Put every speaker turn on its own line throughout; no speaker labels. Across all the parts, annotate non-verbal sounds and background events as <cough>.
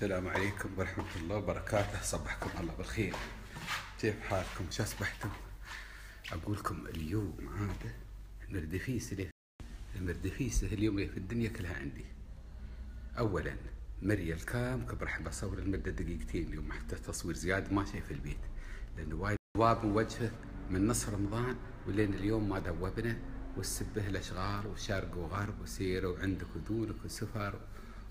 السلام عليكم ورحمة الله وبركاته. صبحكم الله بالخير. كيف حالكم؟ شو أصبحتم؟ أقول لكم اليوم عادة مردفيسة ليه؟ المردفيسة اليوم ليه في الدنيا كلها عندي. أولا مريال كام كبر أحب أصور المدة دقيقتين اليوم حتى تصوير زيادة ما شايف البيت لأنه وايد من وجهه من نص رمضان ولين اليوم ما ذوبنا والسبه الأشغال وشرق وغرب وسيرة وعندك ودونك وسفر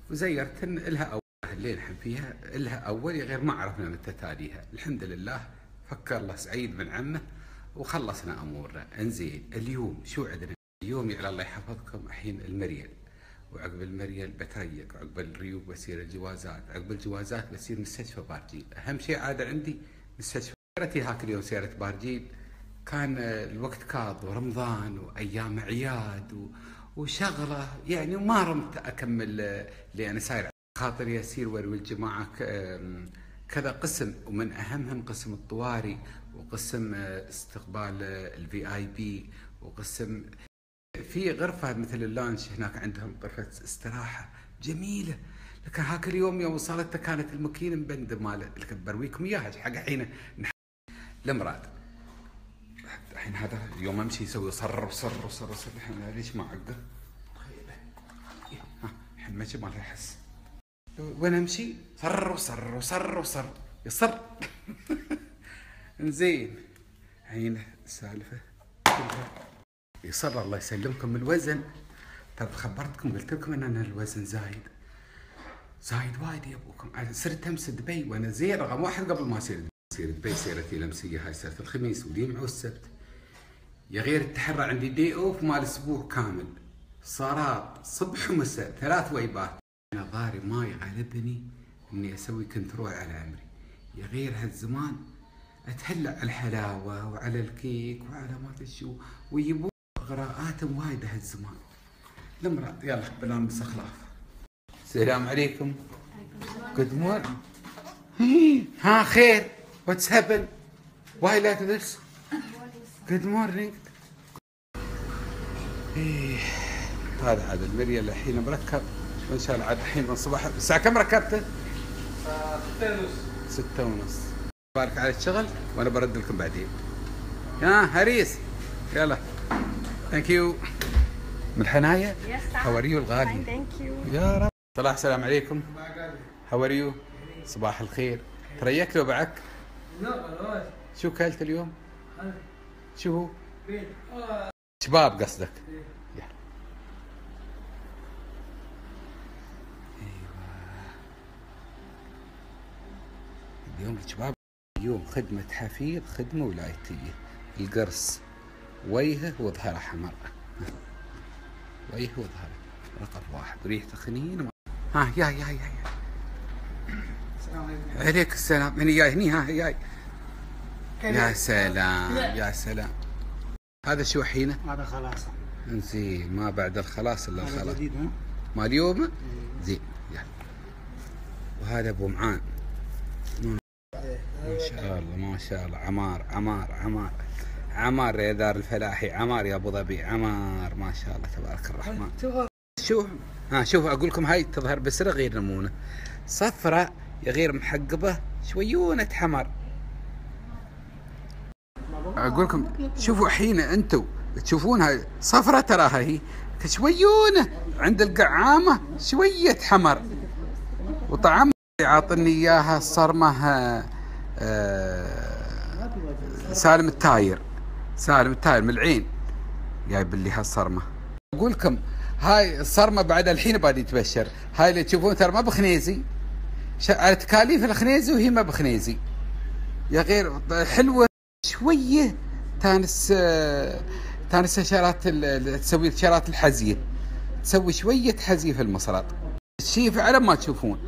وزيرت لها اللي نحن فيها لها أول غير ما عرفنا متى تاليها الحمد لله فكر الله سعيد من عمه وخلصنا أمورنا. إنزين اليوم شو عندنا؟ اليوم يعلى الله يحفظكم الحين المريل. وعقب المريل بتريق عقب الريوب بصير الجوازات عقب الجوازات بصير مستشفى بارجيل. أهم شيء عاد عندي مستشفى. سيرتي هاك اليوم سيرة بارجيل. كان الوقت كاظ ورمضان وأيام عياد و... وشغلة يعني وما رمت أكمل اللي أنا ساير خاطري يسير وروي الجماعة كذا قسم ومن أهمهم قسم الطوارئ وقسم استقبال ال VIP وقسم في غرفة مثل ال lounge هناك عندهم غرفة استراحة جميلة. لكن هاك اليوم يوم وصلت كانت الماكينة مبندة مال برويكم اياها حق الحين المراد الحين هذا يوم أمشي يسوي صر وصر وصر وصر الحين ليش ما عقه؟ ها الحين ما يحس. وين امشي؟ صر وصر وصر وصر. يصر. <laughs> زين الحين السالفة. يصر. الله يسلمكم الوزن. ترى خبرتكم قلت لكم إن أنا الوزن زايد. زايد وايد يا أبوكم. صرت امس دبي وأنا زين رقم واحد قبل ما أصير تصير دبي سيرتي الامسيه هاي سيره الخميس والجمعه والسبت يا غير التحرى عندي day off مال أسبوع كامل. صارات صبح ومساء ثلاث ويبات. أنا ضاري ما يغلبني إني أسوي control على عمري يا غير هالزمان اتهلع على الحلاوة وعلى الكيك وعلى ما أدري شو ويجيبون غراءات وايد هالزمان. المرأة يلا بلامس اخلاف السلام عليكم. Good morning ها خير. What's happen why like this good morning هذا عاد المريال الحين مركب وان شاء الله عاد الحين من الصباح الساعة كم ركبته؟
ستة ونص.
ستة ونص. بارك على الشغل وأنا برد لكم بعدين. يا هريس. يلا. Thank you من الحناية
Yes, sir.
how are
you الغالي؟ Thank you.
يا رب. صلاح السلام عليكم. How are you صباح الخير. تريقت وبعك؟
لا خلاص
شو كلت اليوم؟ شو هو؟
بيت. آه.
شباب قصدك. اليوم الشباب اليوم خدمة حفيظ خدمة ولايتية. القرص. وجهه وظهره حمر <laughs> وجهه وظهره. رقم واحد. ريحته خنين وما- ها يا يا يا يا.
السلام عليكم.
عليك السلام. من جاي؟ هني ها جاي. يا سلام يا سلام. هذا شو حينه؟
هذا خلاص.
زين ما بعد الخلاص
إلا
الخلاص.
جديد ها؟
ما اليوم زين يلا. وهذا أبو معان. شاء الله ما شاء الله عمار عمار عمار. عمار يا دار الفلاحي عمار يا أبو ظبي. عمار ما شاء الله تبارك الرحمن. شوف ها شوف أقول لكم هاي تظهر بسرة غير نمونه. صفرة يا غير محقبة شويونة حمر. أقول لكم شوفوا حين أنتم تشوفونها صفرة تراها هي شويونة عند القعامة شوية حمر. وطعم عاطني إياها الصرمة سالم التاير. سالم التاير من العين. جايب لي هالصرمة. أقول لكم هاي الصرمة بعد الحين بادي يتبشر هاي اللي تشوفون ترى ما بخنيزي. على تكاليف الخنيزي وهي ما بخنيزي. يا غير حلوة شوية تانس آه، تانس ال- تسوي شارات الحزية. تسوي شوية حزية في المصرات. الشيف على ما تشوفون.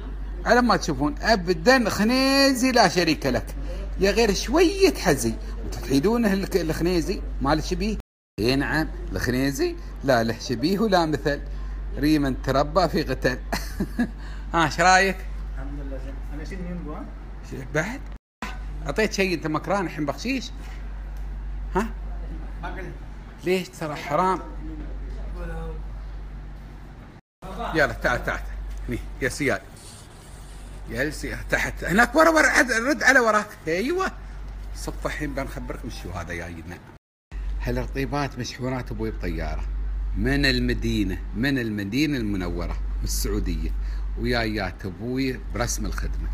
على ما تشوفون ابدا خنيزي لا شريك لك. يا غير شوية حزي. تحيدونه الك- الخنيزي؟ مال شبيه؟ إي نعم الخنيزي. لا له شبيه ولا مثل. ريما تربى في قتل. <laughs> ها إيش رأيك؟
الحمد لله زين. أنا شنو ينبو
بعد؟ أعطيت شيء أنت مكران الحين بخشيش؟ ها؟
ما
ليش ترى حرام؟ يلا تعال تعال. هني يا سياد. جالس تحت. هناك ورا ورا رد على وراك. أيوه. صف الحين بنخبركم شو هذا جاينا هالرطيبات مشحونات أبوي بطيارة؟ من المدينة؟ من المدينة المنورة؟ من السعودية. ويايات أبوي برسم الخدمة.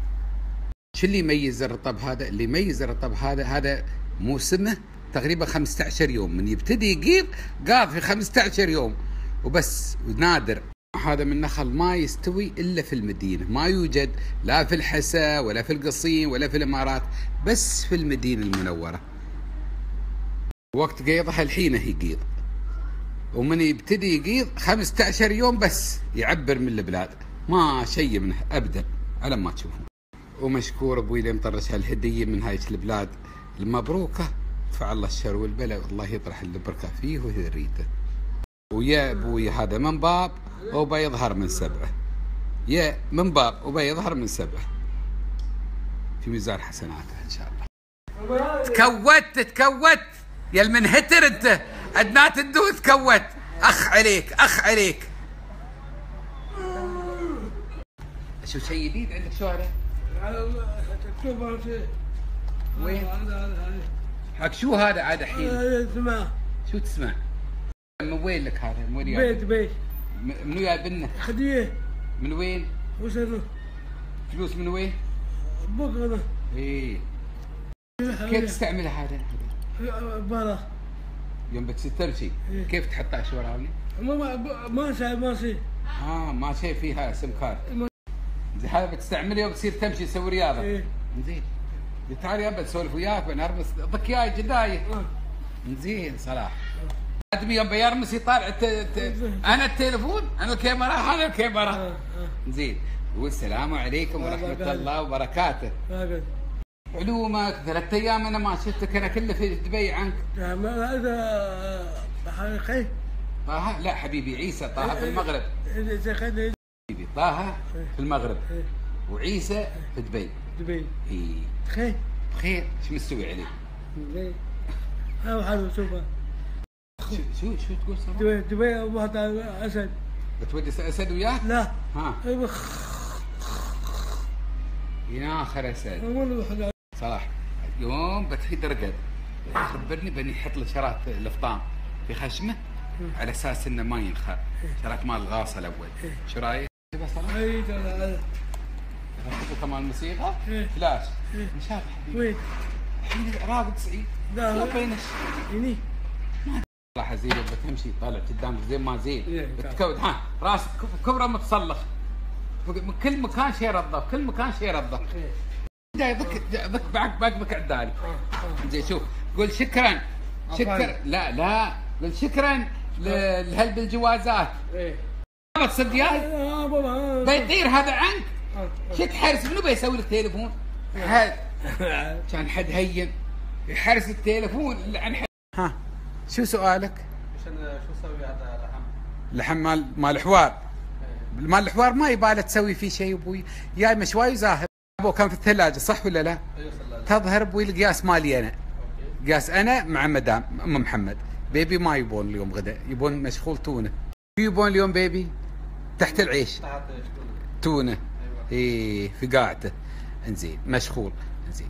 شو اللي يميز الرطب هذا؟ اللي يميز الرطب هذا هذا موسمه تقريبا 15 يوم. من يبتدي يقيض قاض في 15 يوم. وبس ونادر. هذا من نخل ما يستوي إلا في المدينة، ما يوجد لا في الحسا ولا في القصيم ولا في الإمارات، بس في المدينة المنورة. وقت قيضها الحين يقيض. ومن يبتدي يقيض 15 يوم بس يعبر من البلاد، ما شيء منه ابدا على ما تشوفون. ومشكور أبوي اللي مطرش هالهدية من هاي البلاد المبروكة دفع الله الشر والبلاء والله يطرح البركة فيه وذريته. ويا أبوي هذا من باب وبيظهر من سبعه. يا من باب وبيظهر من سبعه. في ميزان حسناته إن شاء الله. تكوت تكوت يا المنهتر أنت ادنى تدو تكوت أخ عليك أخ عليك. شو شيء جديد عندك شو هذا؟ وين؟ حق شو هذا عاد الحين؟
اسمع
شو تسمع؟ من وين لك هذا؟ من وين
بيت؟ بيت
منو جايب لنا؟
هدية
من وين؟
وش أنا
فلوس من وين؟
بكرة
إيه كيف تستعملها هذا؟
برا
يوم بتستمشي
إيه.
كيف تحطها شو وراوني؟
ما ما ما سي ما سي
آه ما شيء فيها SIM card زين هذا بتستعمله يوم تصير تمشي تسوي رياضة
إيه.
زين تعال يابا اسولف وياك بنرمس ضك جدايه
آه.
زين صلاح ادمي يوم بيرمس يطالع الت... الت... أنا التليفون أنا الكاميرا هذا الكاميرا.
آه، آه.
زين. والسلام عليكم ورحمة
الله
وبركاته. علومك ثلاث أيام أنا ما شفتك أنا كله في دبي عنك.
ما هذا حقيقي
طه لا حبيبي عيسى طه في المغرب. حبيبي طه في المغرب. وعيسى في دبي.
دبي.
اي
خير
بخير. شو مستوي عليه؟
دبي هاو حلو شوفها
شو شو تقول صراحة؟
دبي دبي واحد اسد
بتودي اسد وياك؟
لا
ها
أيوه
يا اخر اسد صلاح يوم بتفيد رقد خبرني بني يحط له شرات الفطام في خشمه على أساس انه ما ينخى شرات مال الغاصه الأول شو رايك؟
اي
كمان موسيقى
إيه.
فلاش مشابه
وين؟
الحين راقد سعيد
لا.
بينش
هني
صراحة زين بتمشي طالع قدامك زين ما زين.
إيه،
بتكود ها راسك كبره متصلخ. من كل مكان شيء رضه كل مكان شيء رضه
إيه.
جاي ضك ضك بعق بعقبك عدالي.
آه، آه.
زين شوف قول شكرا. شكرا. لا لا. قول شكرا ل- لهل بالجوازات.
إيه.
ما تصدق
آه.
بيطير هذا عنك.
آه.
شو تحرس منو بيسوي لك تليفون؟ حد. <laughs> كان حد هين. يحرس التليفون. اللي عن حد. ها. شو سؤالك؟
شو أسوي هذا لحم؟
لحم مال مال حوار. مال الحوار ما يباله تسوي فيه شيء أبوي جاي مشواي وزاهر أبو كان في الثلاجة صح ولا لا؟
الله
تظهر أبوي القياس مالي أنا. قياس أنا مع مدام أم محمد. بيبي ما يبون اليوم غدا. يبون مشغول تونة. شو يبون اليوم بيبي؟ تحت العيش.
تحت؟
تونة.
أيوه.
إيه في قاعته انزين مشغول. انزين.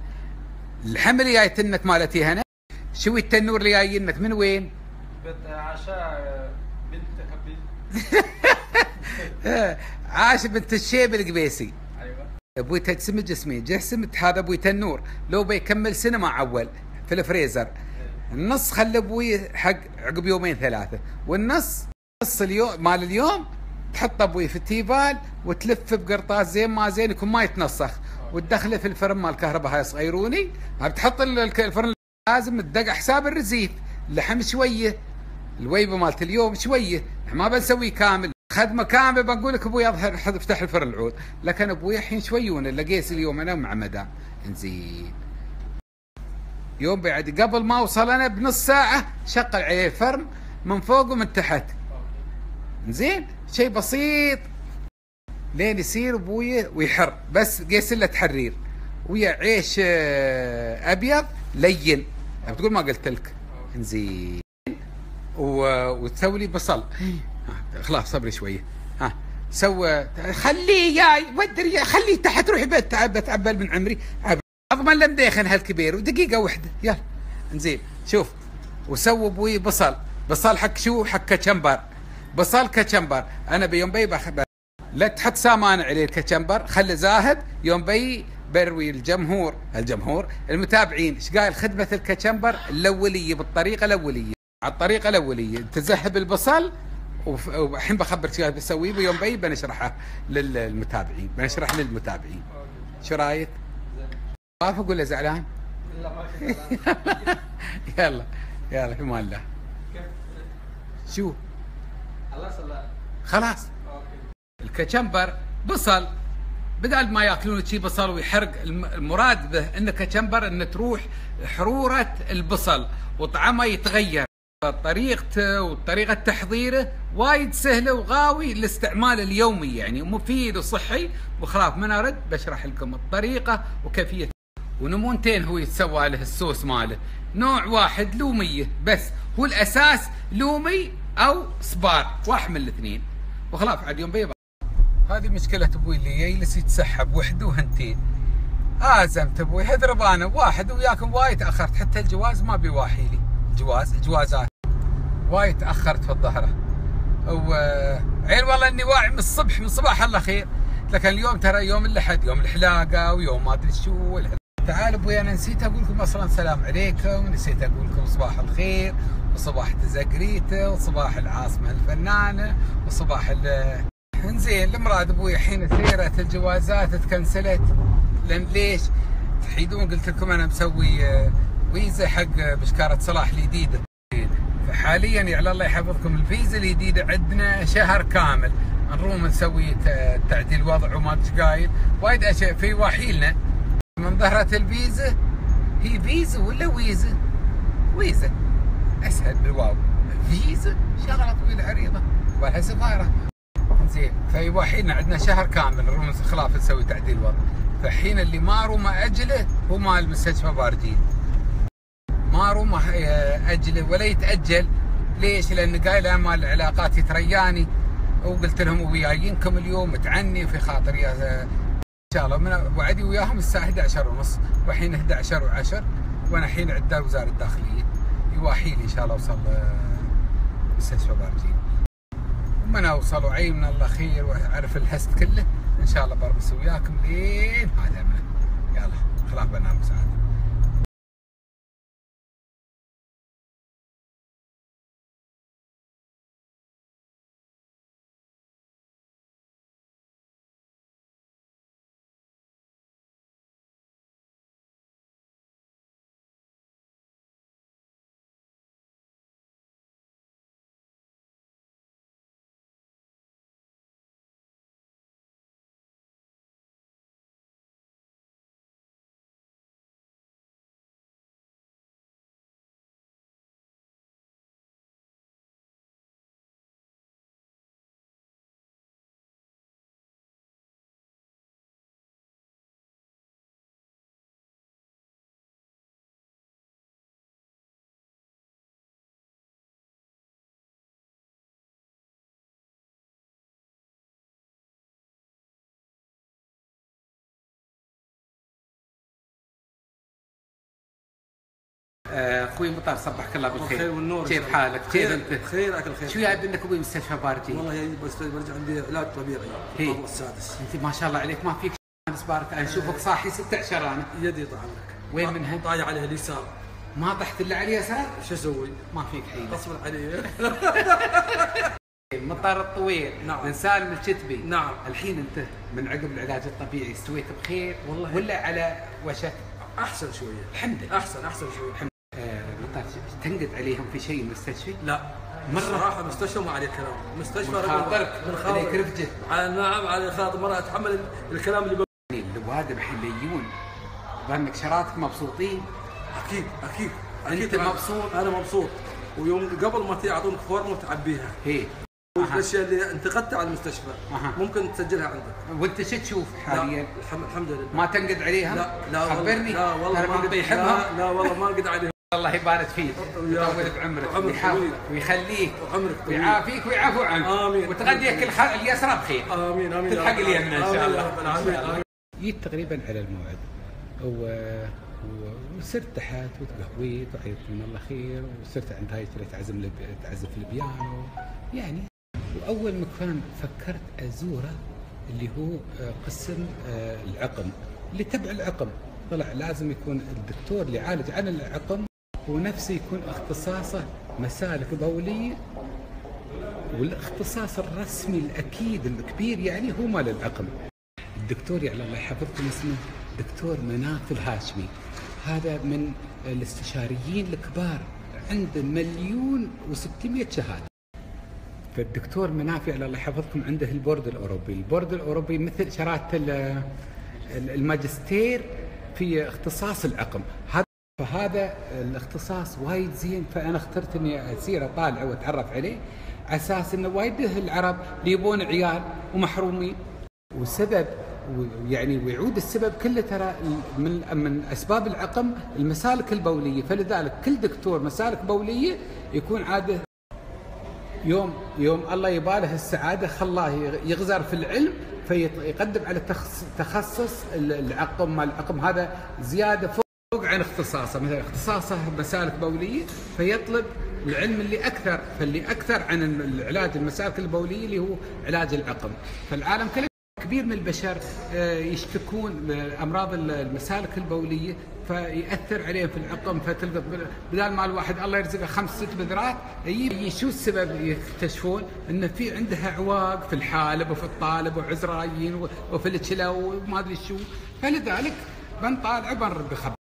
الحمل اللي جايتنك مالتي هنا. شو التنور اللي جاينك من وين؟
عشاء بنت
آه، <laughs> عاش بنت الشيب القبيسي.
أيوه.
أبوي تجسم جسمين جسم هذا أبوي تنور. لو بيكمل سنه ما عول في الفريزر. النص خلى أبوي حق عقب يومين ثلاثة. والنص نص اليوم مال اليوم تحط أبوي في التيفال وتلف بقرطاس زين ما زين يكون ما يتنسخ. وتدخله في الفرن مال الكهرباء هاي صغيروني. بتحط الفرن لازم تدق حساب الرزيف اللحم شوية الويبة مالت اليوم شوية ما بنسويه كامل. خدمه كامله بنقول لك أبوي أظهر افتح الفرن العود. لكن أبوي الحين شويون لقيس اليوم أنا مع مدام. إنزين. يوم بعد قبل ما اوصل أنا بنص ساعة شغل عليه الفرن من فوق ومن تحت. زين شيء بسيط. لين يصير أبوي ويحر بس قيس له تحرير. ويا عيش آه، أبيض لين. بتقول ما قلت لك. زين و... وتسوي لي بصل. ها، خلاص صبري شوية. ها سوى خليه جاي ودري خليه تحت روحي بيت بتعبل من عمري. اضمن له مديخن هالكبير. ودقيقة واحدة. يلا. إنزين. شوف. وسووا أبوي بصل. بصل حق شو؟ حق كشمبر بصل كشمبر أنا بيوم بي لا تحط سامان عليه الكشمبر خلي زاهد. يوم بي بروي الجمهور الجمهور المتابعين إيش قال؟ خدمة الكشمبر الأولية بالطريقة الأولية. على الطريقة الأولية. تذهب البصل والحين بخبرك شو بسويه بيوم بي بنشرحه للمتابعين. بنشرح للمتابعين. شو رأيك؟ أقول له زعلان؟
لا <laughs> ما.
يلا يلا في أمان الله شو؟
خلاص ولا
خلاص.
أوكي.
الكشمبر بصل. بدل ما ياكلون شي بصل ويحرق الم- المراد به ان كشمبر إن تروح حرورة البصل وطعمه يتغير. طريقته وطريقة تحضيره وايد سهلة وغاوي للاستعمال اليومي يعني ومفيد وصحي. وخلاف من أرد بشرح لكم الطريقة وكيفية. ونمونتين هو يتسوى له السوس ماله. نوع واحد لوميه بس هو الأساس لومي أو صبار واحد من الاثنين. وخلاص عاد يوم بيبقى. هذه مشكلة أبوي اللي يجلس يتسحب وحده وهنتين ازمت أبوي هذرب أنا واحد وياكم وايد تأخرت حتى الجواز ما بيواحي لي. جواز جوازات. وايد تأخرت في الظهره وعين والله إني واعي من الصبح من صباح الله خير. لكن اليوم ترى يوم الأحد يوم الحلاقة ويوم ما أدري شو. تعال أبوي أنا نسيت أقول لكم أصلا سلام عليكم نسيت أقول لكم صباح الخير وصباح تزقريته وصباح العاصمة الفنانة وصباح انزين المراد أبوي الحين سيره الجوازات تكنسلت. لأن ليش؟ تحيدون قلت لكم أنا مسوي آه، فيزا حق بشكارة صلاح الجديده فحاليا يعني الله يحفظكم الفيزا الجديده عندنا شهر كامل. نروم نسوي تعديل وضع وما أدري قايل. وايد أشياء في وحيلنا. من ظهرت الفيزا هي فيزا ولا ويزا؟ ويزا. أسهل بالواو فيزا شغلة طويلة عريضة. ولها سفاره زين. فيوحينا عندنا شهر كامل نروم خلاف نسوي تعديل وضع. فحين اللي ما روم أجله هو مال مستشفى برجيل ما روم أجله ولا يتأجل. ليش؟ لأن قايل أنا مال العلاقات يترياني. وقلت لهم ويايينكم اليوم تعني في خاطري إن شاء الله. من وعدي وياهم الساعة 11 ونص. والحين 11 و10 وأنا الحين عدال وزارة الداخلية. يواحي لي إن شاء الله أوصل آه، مستشفى بارجين ومن أوصل وعي من الله خير وأعرف الهست كله إن شاء الله برمس وياكم لين هذا يلا خلاص بنام سعاده أخوي مطار صبحك الله بالخير.
والنور
كيف حالك؟ كيف أنت؟
خير أكل خير.
شو جايب لك أبوي مستشفى بارجي؟
والله يا بس برجع عندي علاج طبيعي. الفضل السادس.
أنت ما شاء الله عليك ما فيك ناس بارك أنا أشوفك صاحي 16 أنا.
يدي طعمك
وين منها؟
طايح عليها اليسار.
ما طحت إلا على اليسار
شو أسوي؟
ما فيك حيله
غصبا علي <laughs>
مطار الطويل.
نعم.
من سالم الكتبي.
نعم.
الحين أنت من عقب العلاج الطبيعي استويت بخير؟
والله.
ولا على وشك؟
أحسن شوية.
الحمد لله.
أحسن أحسن شوية.
آه تنقد عليهم في شيء المستشفى
لا.
مرة.
صراحة مستشفى ما عليه كلام. مستشفى
من خاطرك،
من خاطر. على نعم على خاطر مرة اتحمل الكلام اللي بقول
يعني الوادم الحين يجون ظنك شراتك مبسوطين.
أكيد
أكيد.
أكيد أنا-
مبسوط؟
أنا مبسوط. ويوم قبل ما يعطونك فورم وتعبيها
هي
والاشياء اللي انتقدتها على المستشفى؟
أها.
ممكن تسجلها عندك.
وانت شو تشوف
لا.
حاليا؟
الحم- الحمد لله.
ما تنقد عليها؟
لا. لا والله
خبرني.
لا والله ما
بيحبها
لا, لا والله ما قد عليهم.
الله يبارك فيك. ويطول بعمرك.
طويل.
ويخليك.
وعمرك طويل.
ويعافيك ويعفو عنك.
آمين.
وتغديك الخ... اليسرى بخير.
آمين آمين
تلحق اليمنى إن شاء الله. جيت تقريبا على الموعد. و... وصرت تحت وتقهويت وعيطت من الله خير وصرت عند هاي اشتريت عزم لب... تعزف البيانو. يعني وأول مكان فكرت أزوره اللي هو آه، قسم آه، العقم. اللي تبع العقم. طلع لازم يكون الدكتور اللي يعالج عن العقم هو نفسه يكون اختصاصه مسالك بوليه والاختصاص الرسمي الأكيد الكبير يعني هو مال العقم الدكتور يعني الله يحفظكم اسمه دكتور مناف الهاشمي. هذا من الاستشاريين الكبار عنده مليون و600 شهادة. فالدكتور مناف يعني الله يحفظكم عنده البورد الأوروبي، البورد الأوروبي مثل ال- الماجستير في اختصاص العقم، هذا فهذا الاختصاص وايد زين فأنا اخترت إني أسير أطالع وأتعرف عليه على أساس إنه وايد العرب يبون عيال ومحرومين. وسبب يعني ويعود السبب كله ترى من من أسباب العقم المسالك البولية. فلذلك كل دكتور مسالك بولية يكون عاده يوم يوم الله يباله السعادة خلاه يغزر في العلم فيقدم على تخص- تخصص العقم. مال العقم هذا زيادة فوق عن اختصاصه. مثلا اختصاصه مسالك بولية فيطلب العلم اللي أكثر فاللي أكثر عن العلاج المسالك البولية اللي هو علاج العقم. فالعالم كله كبير من البشر آه، يشتكون امراض المسالك البولية فيأثر عليهم في العقم. فتلقط بدال ما الواحد الله يرزقه خمس ست بذرات شو السبب؟ يكتشفون انه في عندها عواق في الحالب وفي الطالب وعزرايين وفي الكلى وما أدري شو. فلذلك بنطالع وبنرد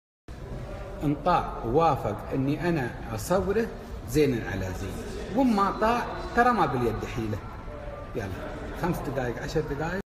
بخبر انطاع ووافق اني أنا اصوره زينا على زين. وما طاع ترى ما باليد حيلة. يلا خمس دقائق عشر دقائق.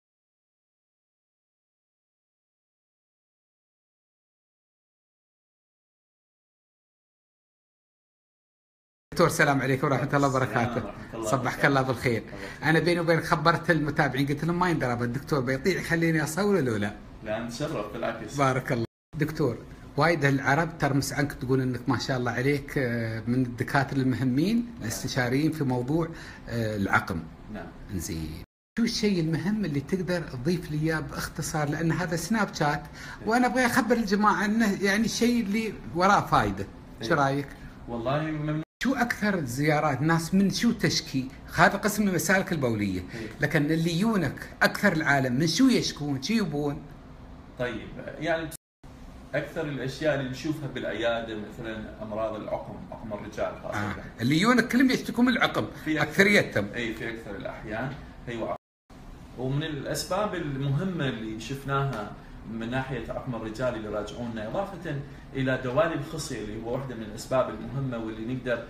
دكتور السلام عليكم ورحمة الله وبركاته. صبحك. الله بالخير. أنا بيني وبينك خبرت المتابعين قلت لهم ما يندرب الدكتور بيطيع خليني أصور ولا لا
لا نتشرف بالعكس.
بارك الله. دكتور وايد العرب ترمس عنك تقول إنك ما شاء الله عليك آه، من الدكاترة المهمين الاستشاريين في موضوع آه، العقم
نعم
زين شو الشيء المهم اللي تقدر تضيف لي إياه باختصار لأن هذا سناب شات وأنا أبغى أخبر الجماعة إنه يعني الشيء اللي وراه فائده شو
إيه.
رأيك؟
والله ممنون
شو أكثر الزيارات ناس من شو تشكي؟ هذا قسم المسالك البولية،
إيه.
لكن اللي يونك أكثر العالم من شو يشكون؟ شو يبون؟
طيب يعني أكثر الأشياء اللي نشوفها بالعياده مثلا أمراض العقم عقم الرجال خاصة.
آه. اللي يونك كلهم يشتكون من العقم اكثريتهم
إي في أكثر الأحيان. هي عقم ومن الأسباب المهمة اللي شفناها من ناحية عقم الرجال اللي راجعونا إضافة إلى دوالي الخصيه اللي هو واحدة من الأسباب المهمة واللي نقدر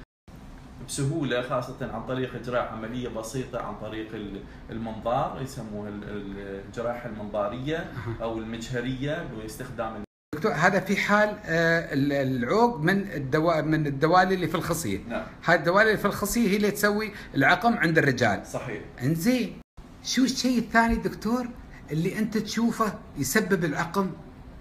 بسهولة خاصة عن طريق إجراء عملية بسيطة عن طريق ال- المنظار يسموها ال- ال- الجراحه المنظارية أو المجهرية بإستخدام
دكتور هذا في حال آه، ال- العوق من الدواء من الدوالي اللي في الخصية.
نعم.
هاي الدوالي اللي في الخصية هي اللي تسوي العقم عند الرجال.
صحيح.
إنزين. شو الشيء الثاني دكتور اللي أنت تشوفه يسبب العقم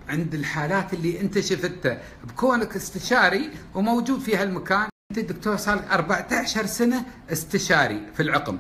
عند الحالات اللي أنت شفتها بكونك استشاري وموجود في هالمكان. أنت دكتور صار لك 14 سنة استشاري في العقم.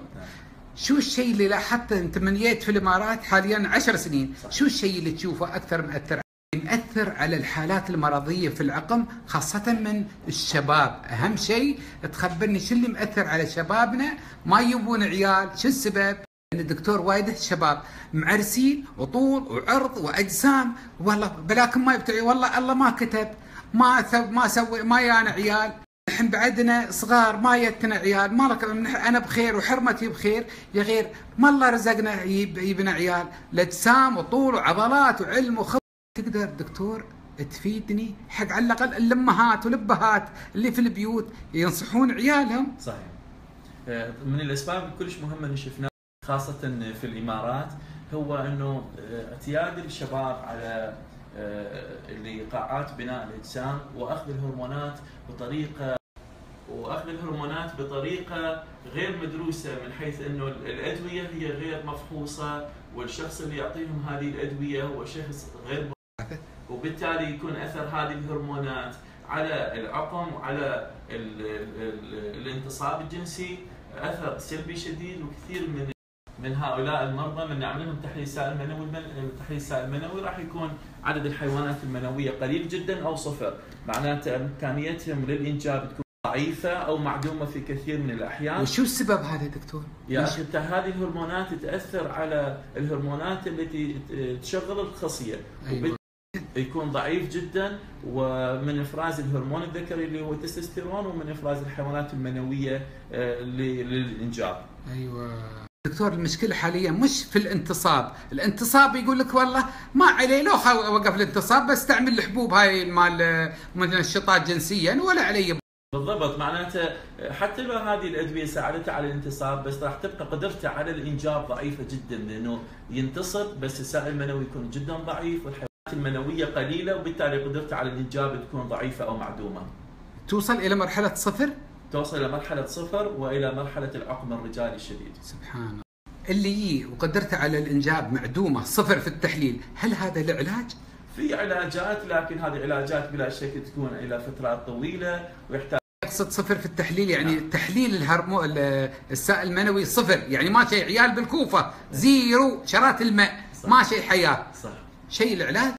شو الشيء اللي لاحظته؟ أنت من جيت في الإمارات حاليا 10 سنين. شو الشيء اللي تشوفه أكثر مأثر؟ يأثر على الحالات المرضية في العقم خاصة من الشباب. أهم شيء تخبرني شو اللي مأثر على شبابنا؟ ما يبون عيال. شو السبب؟ ان الدكتور وايد شباب. معرسين وطول وعرض وأجسام. والله بلاكم ما يبتعي. والله الله ما كتب. ما ثب ما سوي ما يانا عيال. نحن بعدنا صغار ما يتنا عيال. ما أنا بخير وحرمتي بخير. يا غير ما الله رزقنا يب- يبنا عيال. لاجسام وطول وعضلات وعلم وخبرة تقدر دكتور تفيدني حق على الأقل الامهات والابهات اللي في البيوت ينصحون عيالهم؟
صحيح. آه، من الأسباب كلش مهمه اللي شفناها خاصة في الإمارات هو إنه آه، اعتياد الشباب على آه، لقاعات بناء الأجسام وأخذ الهرمونات بطريقة وأخذ الهرمونات بطريقة غير مدروسة من حيث إنه الأدوية هي غير مفحوصة والشخص اللي يعطيهم هذه الأدوية هو شخص غير وبالتالي يكون أثر هذه الهرمونات على العقم وعلى ال ال الانتصاب الجنسي أثر سلبي شديد وكثير من من هؤلاء المرضى من نعمل لهم تحليل سائل منوي تحليل سائل منوي راح يكون عدد الحيوانات المنوية قليل جدا أو صفر معناته إمكانيتهم للإنجاب تكون ضعيفة أو معدومة في كثير من الأحيان
وشو السبب هذا دكتور؟
يا أخي هذه الهرمونات تأثر على الهرمونات التي تشغل الخصية
أيوة.
يكون ضعيف جدا ومن إفراز الهرمون الذكري اللي هو التستوستيرون ومن إفراز الحيوانات المنوية آه، للإنجاب.
أيوه. دكتور المشكلة حاليا مش في الانتصاب، الانتصاب يقول لك والله ما عليه لو وقف الانتصاب بس تعمل الحبوب هاي مال منشطات جنسيا ولا علي
بالضبط. معناته حتى لو هذه الأدوية ساعدته على الانتصاب بس راح تبقى قدرته على الإنجاب ضعيفة جدا لأنه ينتصب بس السائل المنوي يكون جدا ضعيف والحيوانات المنوية قليلة وبالتالي قدرته على الإنجاب تكون ضعيفة أو معدومة.
توصل إلى مرحلة صفر؟
توصل إلى مرحلة صفر وإلى مرحلة العقم الرجالي الشديد.
سبحان الله اللي يجي وقدرته على الإنجاب معدومة صفر في التحليل، هل هذا له علاج؟
في علاجات لكن هذه العلاجات بلا شك تكون إلى فترات طويلة ويحتاج
يقصد صفر في التحليل يعني تحليل الهرمو ال- السائل المنوي صفر يعني ما شيء عيال بالكوفة زيرو شرات الماء ما شيء حياة
صح.
شيء العلاج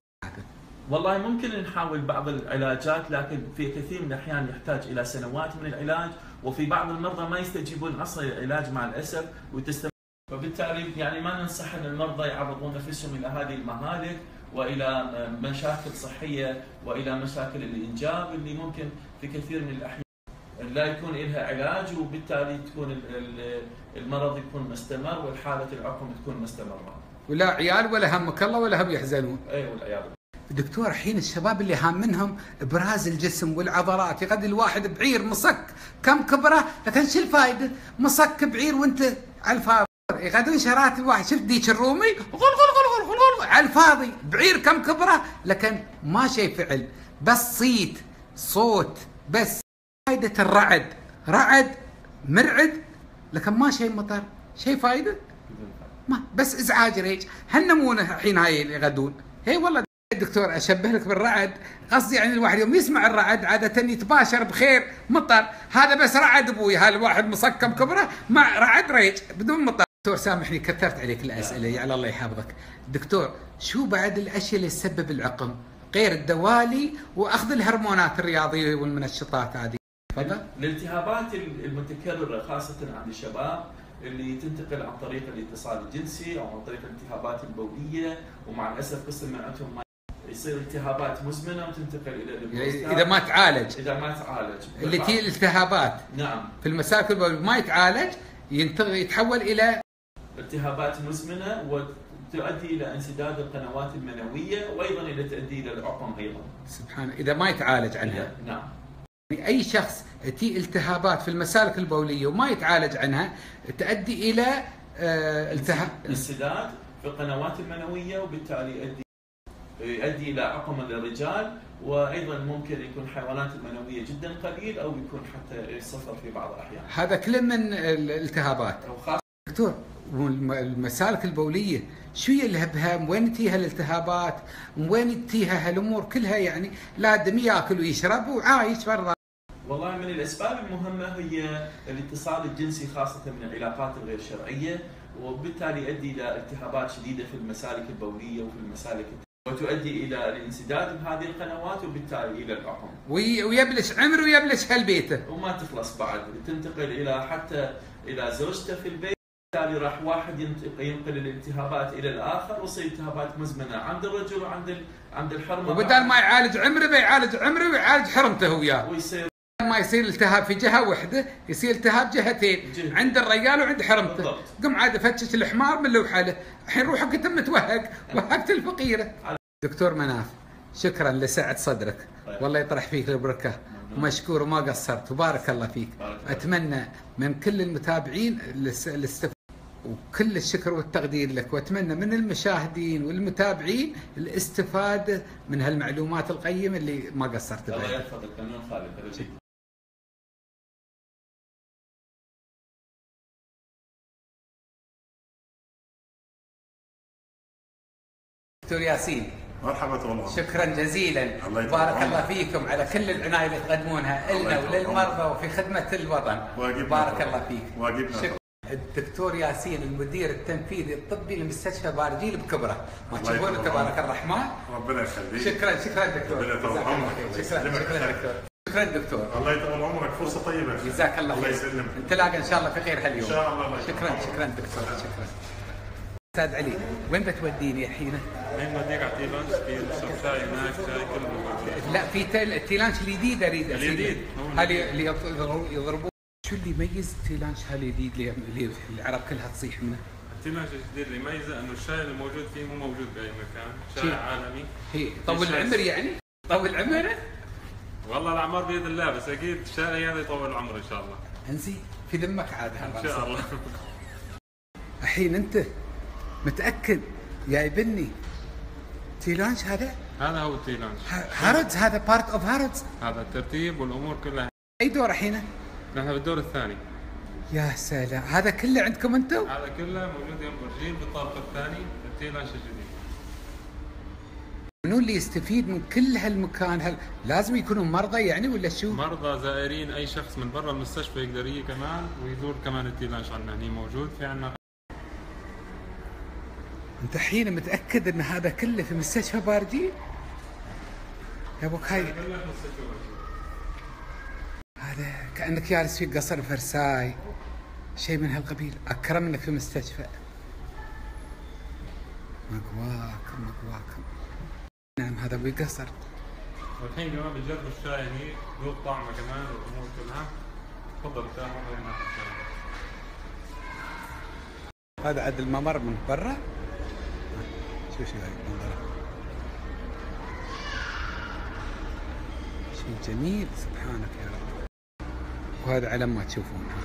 والله ممكن نحاول بعض العلاجات لكن في كثير من الأحيان يحتاج إلى سنوات من العلاج وفي بعض المرضى ما يستجيبون أصلا للعلاج مع الأسف وتستمر فبالتالي يعني ما ننصح إن المرضى يعرضون نفسهم إلى هذه المهالك وإلى مشاكل صحية وإلى مشاكل الإنجاب اللي ممكن في كثير من الأحيان لا يكون لها علاج وبالتالي تكون ال- ال- المرض يكون مستمر والحالة العقم تكون مستمرة.
ولا عيال ولا همك الله ولا هم يحزنون
اي والعياذ بالله.
دكتور الحين الشباب اللي هامنهم ابراز الجسم والعضلات يغدي الواحد بعير مصك كم كبره لكن شو الفائده مصك بعير وانت على الفاضي. يغدون شرات الواحد. شفت ديك الرومي؟ غل غل غل غل غل على الفاضي. بعير كم كبره لكن ما شيء فعل. بس صيت صوت بس فائدة الرعد. رعد مرعد لكن ما شيء مطر. شيء فائدة ما. بس ازعاج ريج هالنمونة الحين هاي اللي يغدون هي والله دكتور أشبه لك بالرعد. قصدي يعني الواحد يوم يسمع الرعد عادة يتباشر بخير مطر. هذا بس رعد أبوي. هذا الواحد مسكم كبره مع رعد ريج بدون مطر. دكتور سامحني كثرت عليك الأسئلة. يا الله يحفظك. دكتور شو بعد الأشياء اللي تسبب العقم؟ غير الدوالي وأخذ الهرمونات الرياضيه والمنشطات هذه. تفضل.
الالتهابات المتكررة خاصة عند الشباب اللي تنتقل عن طريق الاتصال الجنسي أو عن طريق الالتهابات البولية ومع الأسف قسم من عندهم يصير التهابات مزمنة وتنتقل إلى
يعني
البروستات
إذا ما تعالج.
إذا ما تعالج.
اللي تي الالتهابات
نعم.
في المساكن ما يتعالج ينتقل يتحول إلى
التهابات مزمنة وتؤدي إلى انسداد القنوات المنوية وأيضا إلى تؤدي إلى العقم أيضا.
سبحان إذا ما يتعالج عنها.
نعم.
أي شخص تي التهابات في المسالك البولية وما يتعالج عنها تؤدي إلى آه، التهاب
انسداد في القنوات المنوية وبالتالي يؤدي يؤدي إلى عقم للرجال وأيضا ممكن يكون حيوانات المنويه جدا قليل أو يكون حتى صفر في بعض الأحيان.
هذا كله من الالتهابات. دكتور المسالك البولية شو يلها بها من وين تيها الالتهابات؟ من وين تيها هالأمور كلها؟ يعني لا دم يأكل ويشرب وعايش برا.
والله من الأسباب المهمة هي الاتصال الجنسي خاصة من العلاقات الغير شرعية وبالتالي يؤدي إلى التهابات شديدة في المسالك البولية وفي المسالك وتؤدي إلى الانسداد بهذه القنوات وبالتالي إلى العقم.
وي- ويبلش عمر ويبلش هالبيته.
وما تخلص بعد. تنتقل إلى حتى إلى زوجته في البيت. بالتالي راح واحد ينقل الالتهابات إلى الآخر وتصير التهابات مزمنة عند الرجل وعند عند الحرمة
وبدال ما يعالج عمره بيعالج عمره ويعالج حرمته وياه.
ويصير
ما يصير التهاب في جهة واحدة يصير التهاب جهتين
جهة.
عند الرجال وعند حرمته.
بالضبط.
قم عاد فتش الحمار من لوحله الحين روحك انت متوهق وهقت الفقيرة. دكتور مناف شكرا لسعة صدرك.
طيب.
والله يطرح فيك البركة. ومشكور وما قصرت. وبارك الله فيك.
بارك الله.
أتمنى من كل المتابعين الاس- الاستفادة وكل الشكر والتقدير لك. وأتمنى من المشاهدين والمتابعين الاستفادة من هالمعلومات القيمة اللي ما قصرت
الله
بها
يحفظك. ممنون خالد.
دكتور ياسين.
مرحبا عمرك
شكرا جزيلا.
الله
بارك الله. فيكم على كل العناية اللي تقدمونها
الله
لنا وللمرضى. وفي خدمة الوطن.
واجبنا
بارك. الله فيك.
واجبنا
شكرا. الدكتور ياسين المدير التنفيذي الطبي لمستشفى بارجيل بكبره. ما
الله
تشوفونه تبارك. الرحمن.
ربنا يخليك.
شكرا شكرا دكتور.
ربنا يطول
الله
عمرك. الله
شكرا شكرا. دكتور. شكرا دكتور.
الله يطول عمرك. فرصة طيبة.
جزاك الله
الله
خير.
يسلمك.
نتلاقى إن شاء الله في خير هاليوم.
إن شاء الله، الله
شكرا. شكرا دكتور. شكرا. أستاذ علي وين بتوديني الحين؟
الحين بديك على تيلانش في شاي هناك شاي كله.
لا في تل... تيلانش الجديد أريد.
الجديد،
هذه اللي يضربون شو اللي يميز تيلانش هذا الجديد اللي اللي العرب كلها تصيح منه؟
التيلانش الجديد اللي يميزه إنه الشاي اللي موجود فيه مو موجود بأي مكان،. شاي عالمي
هي طول. العمر يعني؟ طول عمره؟
والله الأعمار بيد الله بس أكيد الشاي هذا يطول العمر إن شاء الله
انزين في ذمك عاد هذا
إن شاء الله
الحين أنت متأكد؟ يا ابني. tea lounge هذا؟
هذا هو ال tea lounge
ه- Harrods هذا part of Harrods
هذا الترتيب والأمور كلها.
أي دور الحين؟
نحن بالدور الثاني.
يا سلام. هذا كله عندكم أنتم؟
هذا كله موجود يم برجيل بالطابق الثاني ال tea lounge الجديد.
منو اللي يستفيد من كل هالمكان؟ هل لازم يكونوا مرضى يعني ولا شو؟
مرضى زائرين أي شخص من برا المستشفى يقدر يجي كمان ويزور كمان التيلانش عندنا هني موجود في عندنا
انت الحين متأكد ان هذا كله في مستشفى بارجي؟ يا أبوك هاي
مستشفى برجيل.
هذا كأنك جالس في قصر فرساي. شيء من هالقبيل. أكرمنا في مستشفى. مقواكم مقواكم. نعم هذا أبوي قصر.
والحين كمان بنجرب الشاي هني ذوق طعمه كمان والأمور كلها تفضل تعال هذا
عاد الممر من برا. شيء جميل سبحانك يا رب. وهذا على ما تشوفونها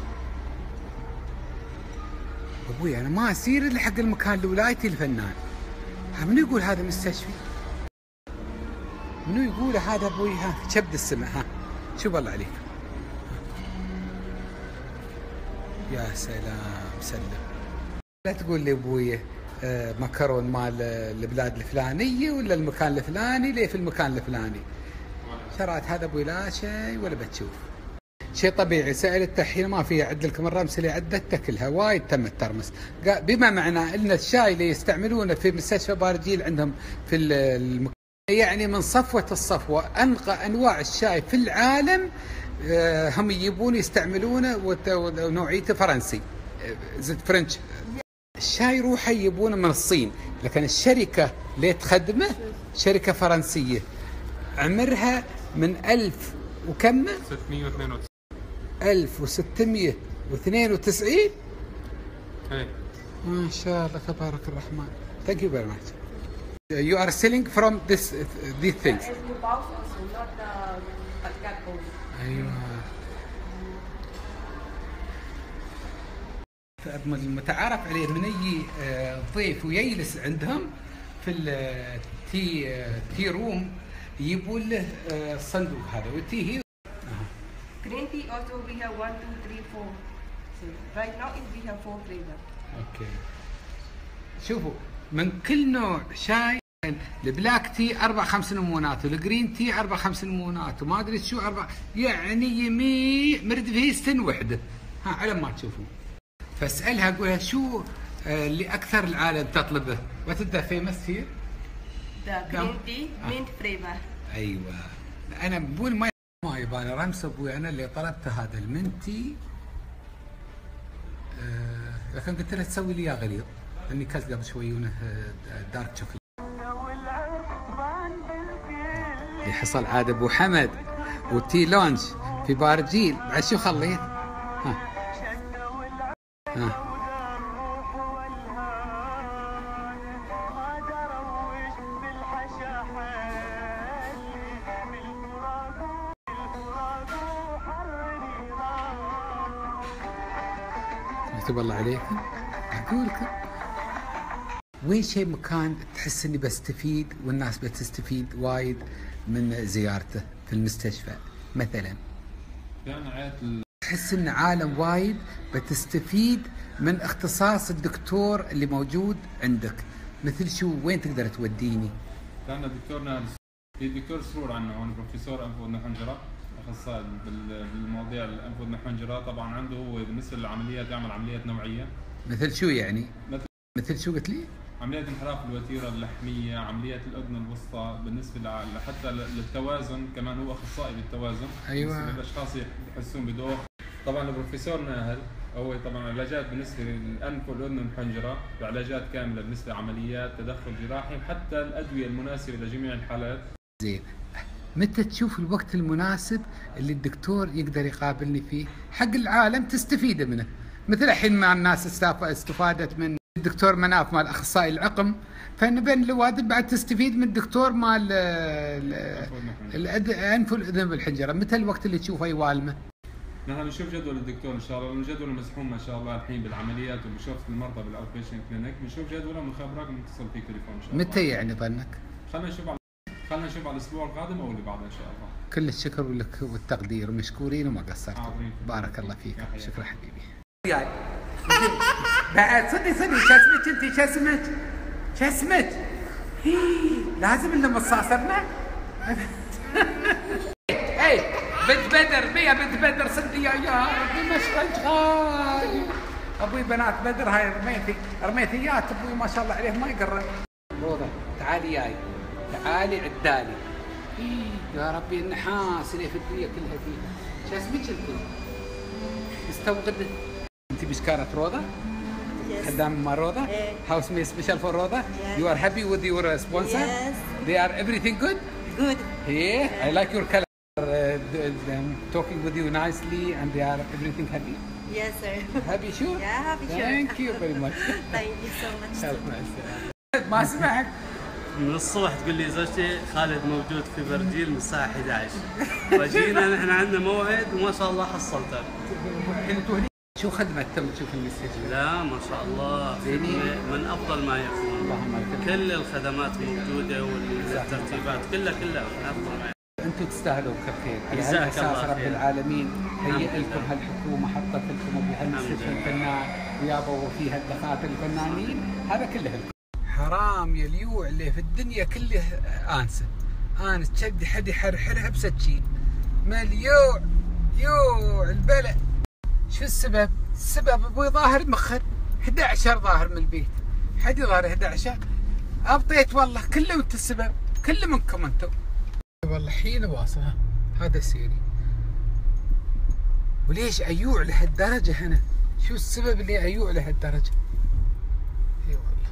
أبوي أنا ما أسير إلا حق المكان لولايتي الفنان. منو يقول هذا مستشفي؟ منو يقول هذا أبوي؟ ها كبد السماء ها. شوف الله عليك. يا سلام سلم. لا تقول لي أبوي آه، مكرون مال آه، البلاد الفلانيه ولا المكان الفلاني ليه في المكان الفلاني؟ شرعت هذا أبوي لا شيء ولا بتشوف. شيء طبيعي سالت الحين ما في اعد لكم الرمس اللي عدتها كلها وايد تم الترمس. بما معنى إن الشاي اللي يستعملونه في مستشفى بارجيل عندهم في ال- المك... يعني من صفوة الصفوة أنقى أنواع الشاي في العالم آه، هم يجيبون يستعملونه ونوعيته فرنسي. آه، فرنش. الشاي روحه يجيبونه من الصين لكن الشركة اللي تخدمه شركة فرنسية عمرها من ألف وكم
692
ألف وستمية واثنين وتسعين
إيه
ما شاء الله تبارك الرحمن Thank you very much You are selling from this these things
As
المتعارف عليه من يجي آه، ضيف ويجلس عندهم في ال tea آه، tea room يجيبون له آه، الصندوق هذا والتي هي
Green tea also we have one, two, three, four. So right now we have four flavor.
أوكي شوفوا من كل نوع شاي ال black tea أربع خمس نمونات وال green tea أربع خمس نمونات وما أدري شو أربع يعني يمي مرد فيه سن وحدة ها على ما تشوفون فاسألها أقول لها شو آه، اللي أكثر العالم تطلبه؟ what famous
here
Come.
green tea mint flavor.
أيوه. أنا بقول ما ما يبالي رمس أبوي أنا اللي طلبته هذا ال mint tea آه لكن قلت له تسوي لي اياه غليظ لأني كلت قبل شوي ونه آه، dark chocolate. اللي حصل عاد أبو حمد و tea lounge في بارجيل بعد شو خليت؟ ها. يكتب الله عليكم أقول لكم وين شيء مكان تحس إني بستفيد والناس بتستفيد وايد من زيارته في المستشفى مثلا.
كان عيت
تحس إن عالم وايد بتستفيد من اختصاص الدكتور اللي موجود عندك. مثل شو؟ وين تقدر توديني؟
الدكتور نهل في الدكتور سرور عنا هون بروفيسور أنف واذن حنجرة اخصائي بال- بالمواضيع الانف واذن حنجرة. طبعا عنده هو بالنسبة للعمليات يعمل عمليات نوعية.
مثل شو يعني؟
مثل-
مثل شو قلت لي؟
عمليات انحراف الوتيرة اللحمية عمليات الأذن الوسطى بالنسبة لع- حتى للتوازن كمان هو أخصائي بالتوازن.
أيوة.
للأشخاص يحسون بدوخ. طبعا البروفيسور ناهل هو طبعا علاجات بالنسبة للأنف والأذن والحنجره بعلاجات كاملة بالنسبة لعمليات تدخل جراحي وحتى الأدوية المناسبة لجميع الحالات.
زين. متى تشوف الوقت المناسب اللي الدكتور يقدر يقابلني فيه؟ حق العالم تستفيد منه. مثل الحين ما الناس استف- استفادت من الدكتور مناف مال أخصائي العقم فنبين الوادم بعد تستفيد من الدكتور مال. الأد- الانف والاذن والحنجره متى الوقت اللي تشوفه يوالمه؟
نحن بنشوف جدول الدكتور إن شاء الله لأنه جدوله مزحوم ما شاء الله الحين بالعمليات وبشوف المرضى بال outpatient clinic بنشوف جدوله بنخبرك بنتصل فيك تليفون إن شاء الله.
متى يعني ظنك؟
خلينا نشوف على خلينا نشوف على الأسبوع القادم أو اللي بعده إن شاء الله.
كل الشكر ولك والتقدير مشكورين وما قصرتوا. بارك الله فيك. شكرا حبيبي. بعد صدق صدق. شو اسمك انت شو اسمك؟ شو اسمك؟ لازم اللي مصاصرنا. اي بنت بدر بيا بنت بدر صدق يا يا ربي مشغل غالي أبوي بنات بدر هاي رميتي رميتيات أبوي ما شاء الله عليه ما يقرب. روضه تعالي ياي. تعالي عدالي. يا ربي النحاس اللي في الدنيا كلها فيها. شو اسمك انت؟ مستوقد مش كانت روضه؟ خدام مع روضه؟ House me special for Roda? You are happy with your uh, sponsor?
Yes.
They are everything good?
Good.
Yeah, I like your color. Uh, the- them talking with you nicely and they are everything happy.
Yes, sir.
Happy sure?
Yeah, happy sure.
Thank you very much.
Thank you so much.
ما اسمعك
من الصبح تقول لي زوجتي خالد موجود في برجيل من الساعة 11 فجينا نحن عندنا موعد وما شاء الله
تهني شو خدمة تم تشوف المسج؟
لا ما شاء الله. من أفضل ما يكون.
اللهم لك
كل الخدمات موجودة والترتيبات كلها كلها من أفضل ما يكون.
أنتم تستاهلوا كل خير على
الله
رب
خير.
العالمين هيئ لكم. هالحكومة حطت لكم بهالمستشفى. الفنان. ويابوا فيها الدكاتره الفنانين. هذا كله لكم. حرام يا اليوع اللي في الدنيا كله آنسة. آنس تشدي حد يحرحرها بسكين مليوع يوع البلع شو السبب؟ السبب أبوي ظاهر مخر 11 ظاهر من البيت. حد ظاهر 11 أبطيت والله كله انت السبب. كله منكم أنتم. والله حين واصل هذا سيري. وليش أيوع لهالدرجة هنا؟ شو السبب اللي أيوع لهالدرجة؟ إي والله.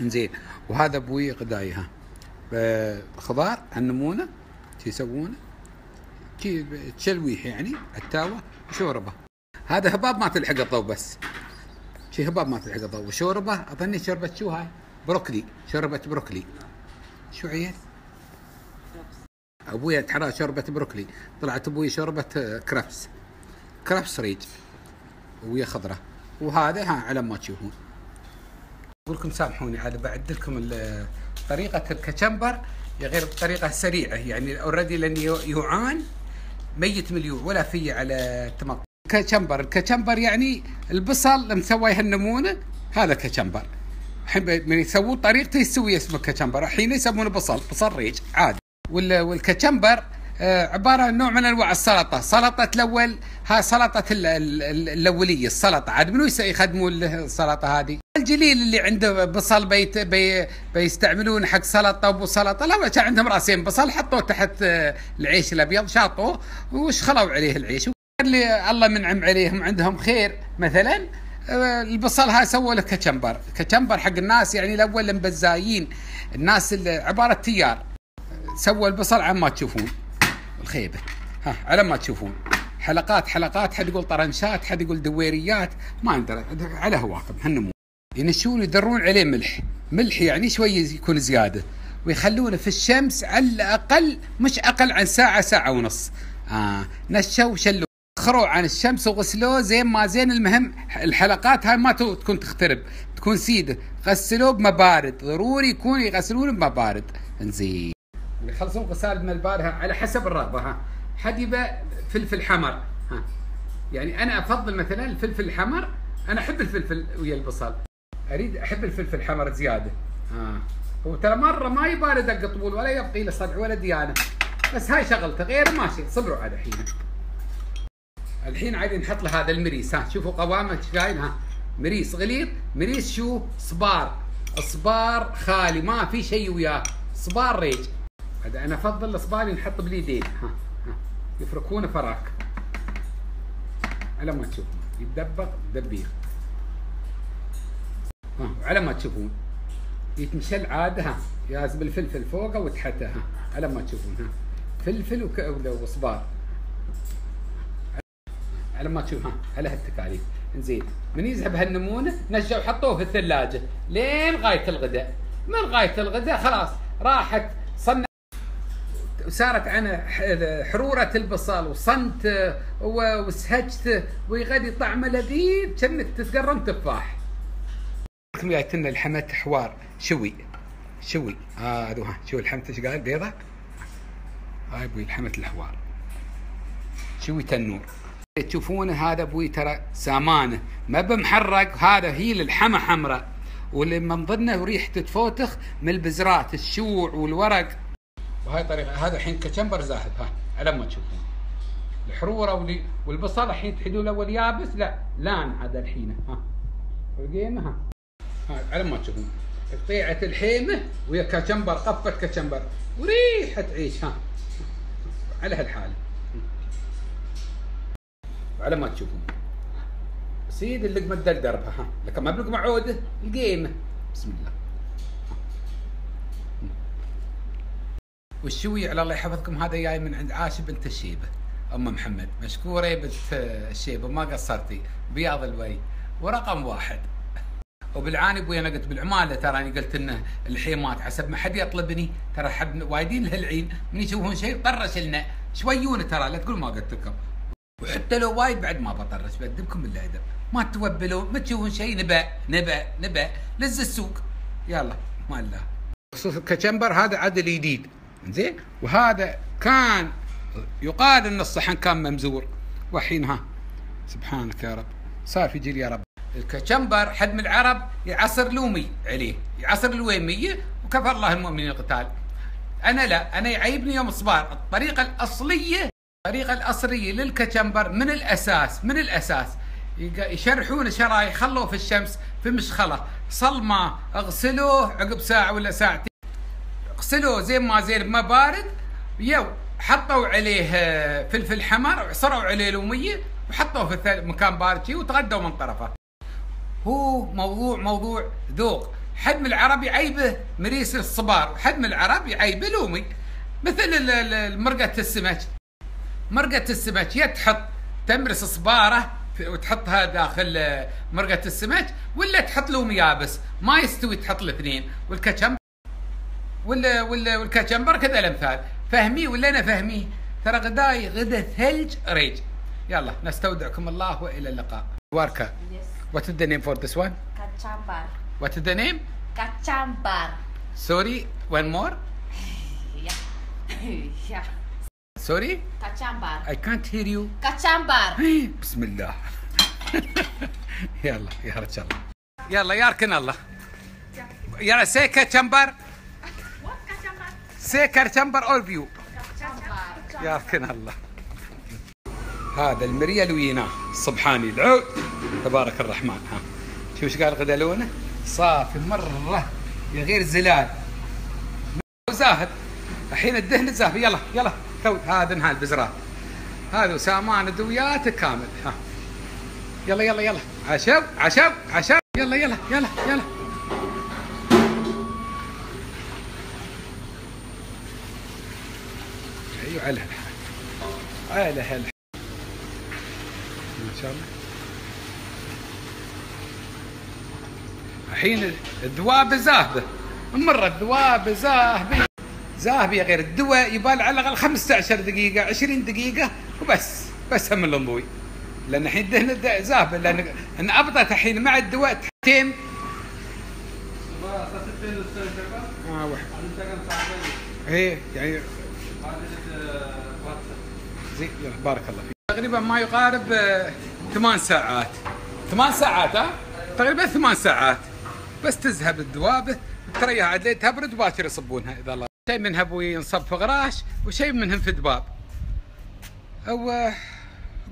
إنزين وهذا أبوي قداي ها. ب- خضار النمونه يسوونه؟ تشلويح يعني التاوة وشوربة. هذا هباب ما تلحق الضوء بس. شي هباب ما تلحق الضوء. وشوربه أظني شوربة شو هاي؟ بروكلي. شوربة بروكلي. شو عيال؟ أبوي تحرى شوربة بروكلي. طلعت أبوي شوربة آه، كرفس كرفس ريج ويا خضرة. وهذا ها على ما تشوفون. أقول لكم سامحوني عاد بعد لكم ال- طريقة الكشمبر غير بطريقه سريعة يعني already لاني يوعان. ميت مليون ولا في على تمط كشمبر. الكشمبر يعني البصل مسوي هالنمونه هذا كشمبر. الحين من يسوون طريقته يسوي اسمه كشمبر. الحين يسمونه بصل بصل ريج عادي. وال- والكشمبر آه، عبارة عن نوع من أنواع السلطة، سلطة الأول ها سلطة ال- ال- ال- الأولية السلطة. عاد منو يخدمون السلطة هذه؟ الجليل اللي عنده بصل بيت بي بيستعملون حق سلطة وبو سلطه لا كان عندهم رأسين بصل حطوه تحت آه، العيش الأبيض شاطوه وشخلوا عليه العيش؟ اللي الله منعم عليهم عندهم خير. مثلا آه، البصل هاي سووا له كشمبر كشمبر حق الناس يعني الأول المبزايين الناس اللي عبارة تيار. سووا البصل على ما تشوفون. الخيبة. ها على ما تشوفون. حلقات حلقات. حد يقول طرنشات حد يقول دويريات. ما ندري. على هواكم. هالنمو ينشون يدرون عليه ملح. ملح يعني شوي يكون زيادة. ويخلونه في الشمس على الأقل مش أقل عن ساعة ساعة ونص. آه نشوا شلوا خروا عن الشمس وغسلوه زين ما زين المهم الحلقات هاي ما تكون تخترب تكون سيده غسلوه بما بارد ضروري يكون يغسلونه بما بارد انزين. يخلصون غسال من البارها على حسب الرغبة ها. حد يبى فلفل حمر ها. يعني أنا أفضل مثلا الفلفل الحمر أنا أحب الفلفل ويا البصل. أريد أحب الفلفل الحمر زيادة ها. هو ترى مرة ما يبالي دق طبول ولا يبقي له صدع ولا ديانة. بس هاي شغلته غير ماشي صبروا على الحين الحين عادي نحط له هذا المريس. ها شوفوا قوامه شاين ها مريس غليظ مريس شو؟ صبار. صبار خالي ما في شيء وياه. صبار ريج. أنا أفضل الصبار نحط باليدين ها ها يفركونه فراك. على ما تشوفون. يتدبق دبير ها على ما تشوفون. يتمشل عادة ها ياز بالفلفل فوقه وتحته. ها على ما تشوفون. ها فلفل وصبار. على ما تشوف على هالتكاليف. زين من يذهب هالنمونة نشأوا حطوه في الثلاجة. لين غاية الغداء. من غاية الغداء؟ خلاص راحت صنع وصارت عن حرورة البصل وصنته و- وسهجته ويغدي طعمه لذيذ. كأنك تتقرن تفاح. جايت لنا الحمت حوار. شوي شوي. آه ها الحمت. إيش قال؟ بيضة؟ هاي أبوي الحمت الحوار. شوي تنور. تشوفونه هذا أبوي ترى سامانه ما بمحرق هذا هي للحمى حمراء. واللي من ضمنه ريحته تفوتخ من البزرات الشوع والورق. وهاي طريقه هذا الحين كشمبر زاهد؟ ها على ما تشوفون. الحرورة والبصل الحين تحدوا الأول يابس لا لأن هذا الحين. ها القيمه ها. على ما تشوفون. قطيعة الحيمة ويا كشمبر قفة كشمبر وريحة عيش ها. على هالحالة على ما تشوفون سيد اللقمة دل دربها ها. لكن ما بلقمة عودة القيمة. بسم الله. والشوي على الله يحفظكم هذا جاي من عند عاشب بنت الشيبة. أم محمد مشكورة يا بنت الشيبة ما قصرتي. بياض الوي ورقم واحد. وبالعاني أبوي أنا قلت بالعمالة تراني قلت إنه الحيمات حسب ما حد يطلبني. ترى حد وايدين لهالعين من يشوفون شيء طرش لنا. شويون ترى لا تقول ما قلت لكم. وحتى لو وايد بعد ما بطرش بأدبكم بالادب ما توبلون ما تشوفون شيء نبأ نبأ نبأ. لز السوق. يلا ما الله. خصوص الكشمبر هذا عدل جديد. زين؟ وهذا كان يقال إن الصحن كان ممزور. والحين ها؟ سبحانك يا رب. صار في جيل يا رب. الكشمبر حد من العرب يعصر لومي عليه يعصر الويميه وكفى الله المؤمنين القتال. أنا لا أنا يعيبني يوم صبار الطريقة الأصلية الطريقة الأصلية للكشمبر من الأساس من الأساس. يق- يشرحون شرايح خلوه في الشمس في مشخله. صلمة اغسلوه عقب ساعة ولا ساعتين. غسلوه زين ما زين بما بارد. يو حطوا عليه آه، فلفل حمر وعصروا عليه لوميه وحطوه في مكان بارد وتغدوا من طرفه. هو موضوع موضوع ذوق. حد من العرب يعيبه مريس الصبار. وحد من العرب يعيبه لومي مثل مرقة السمك. مرقة السمك يا تحط تمرس صبارة وتحطها داخل آه، مرقة السمك ولا تحط لومي يابس ما يستوي تحط الاثنين والكشمبر ولا ولا والكاتشمبر كذا الأمثال فهمي ولا أنا فهمي ترى غداي غدا ثلج ريج يلا نستودعكم الله وإلى اللقاء واركا
Yes.
What is the name for this one?
Kacambar.
What is the name?
Kacambar.
Sorry, one more. <laughs>
Ya. ya. <laughs>
Sorry,
Kacambar.
I can't hear you.
Kacambar. <laughs>
بسم الله. يلا يا رجال يلا ياركن الله. يلا سيكا تشمبر. سيكا تشمبر اول فيو. ياركن الله. هذا المريال ويناه صبحاني العود تبارك الرحمن ها شوف إيش قال غدالونه صافي مرة يا غير زلال وزاهد الحين الدهن زاهد يلا يلا تو هذا نهال البزرات هذا سامان دوياته كامل. ها. يلا يلا يلا. عشو عشو عشو يلا يلا يلا يلا. أيوه على هالحال على. هالحال ما شاء الله. الحين الذوابه زاهبة. مرة الذوابه زاهبة. زاهبه يا غير الدواء يبال على الأقل 15 دقيقة 20 دقيقة وبس. بس هم الانضوي لأن الحين الد- زاهبه لأن إن ابطت الحين مع الدواء تحتين. آه إيه يعني زي بارك الله فيك. تقريبا ما يقارب آه، ثمان ساعات. ثمان ساعات ها؟ تقريبا ثمان ساعات. بس تذهب الذوابه ترى عاد تبرد باكر يصبونها إذا الله شيء منها أبوي ينصب في غراش وشيء منهم في دباب. أو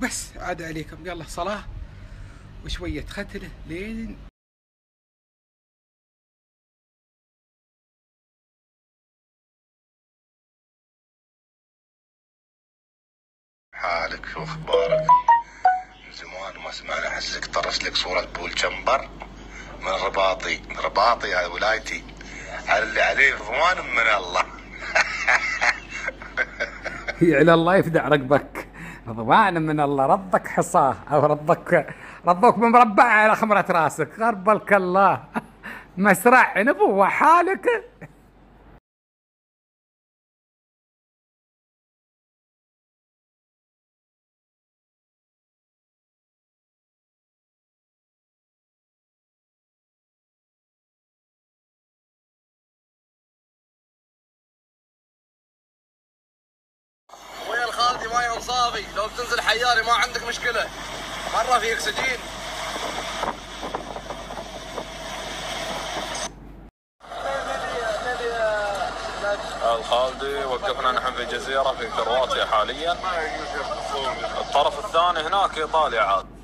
بس عاد عليكم. يلا صلاة وشوية ختله لين
حالك شو أخبارك؟ من زمان ما سمعنا أحسك طرش لك صورة بول شمبر من رباطي. رباطي هذا ولايتي. على اللي عليه رضوان من الله. <laughs>
على الله يفدع رقبك. رضوان من الله رضك حصاه أو رضك رضوك بمربع على خمرة رأسك. غربلك الله. <laughs> مسرع نبوة حالك.
حياري ما عندك مشكلة. مرة في أكسجين.
الخالدي وقفنا نحن في جزيرة في كرواتيا حاليا. الطرف الثاني هناك إيطاليا عاد.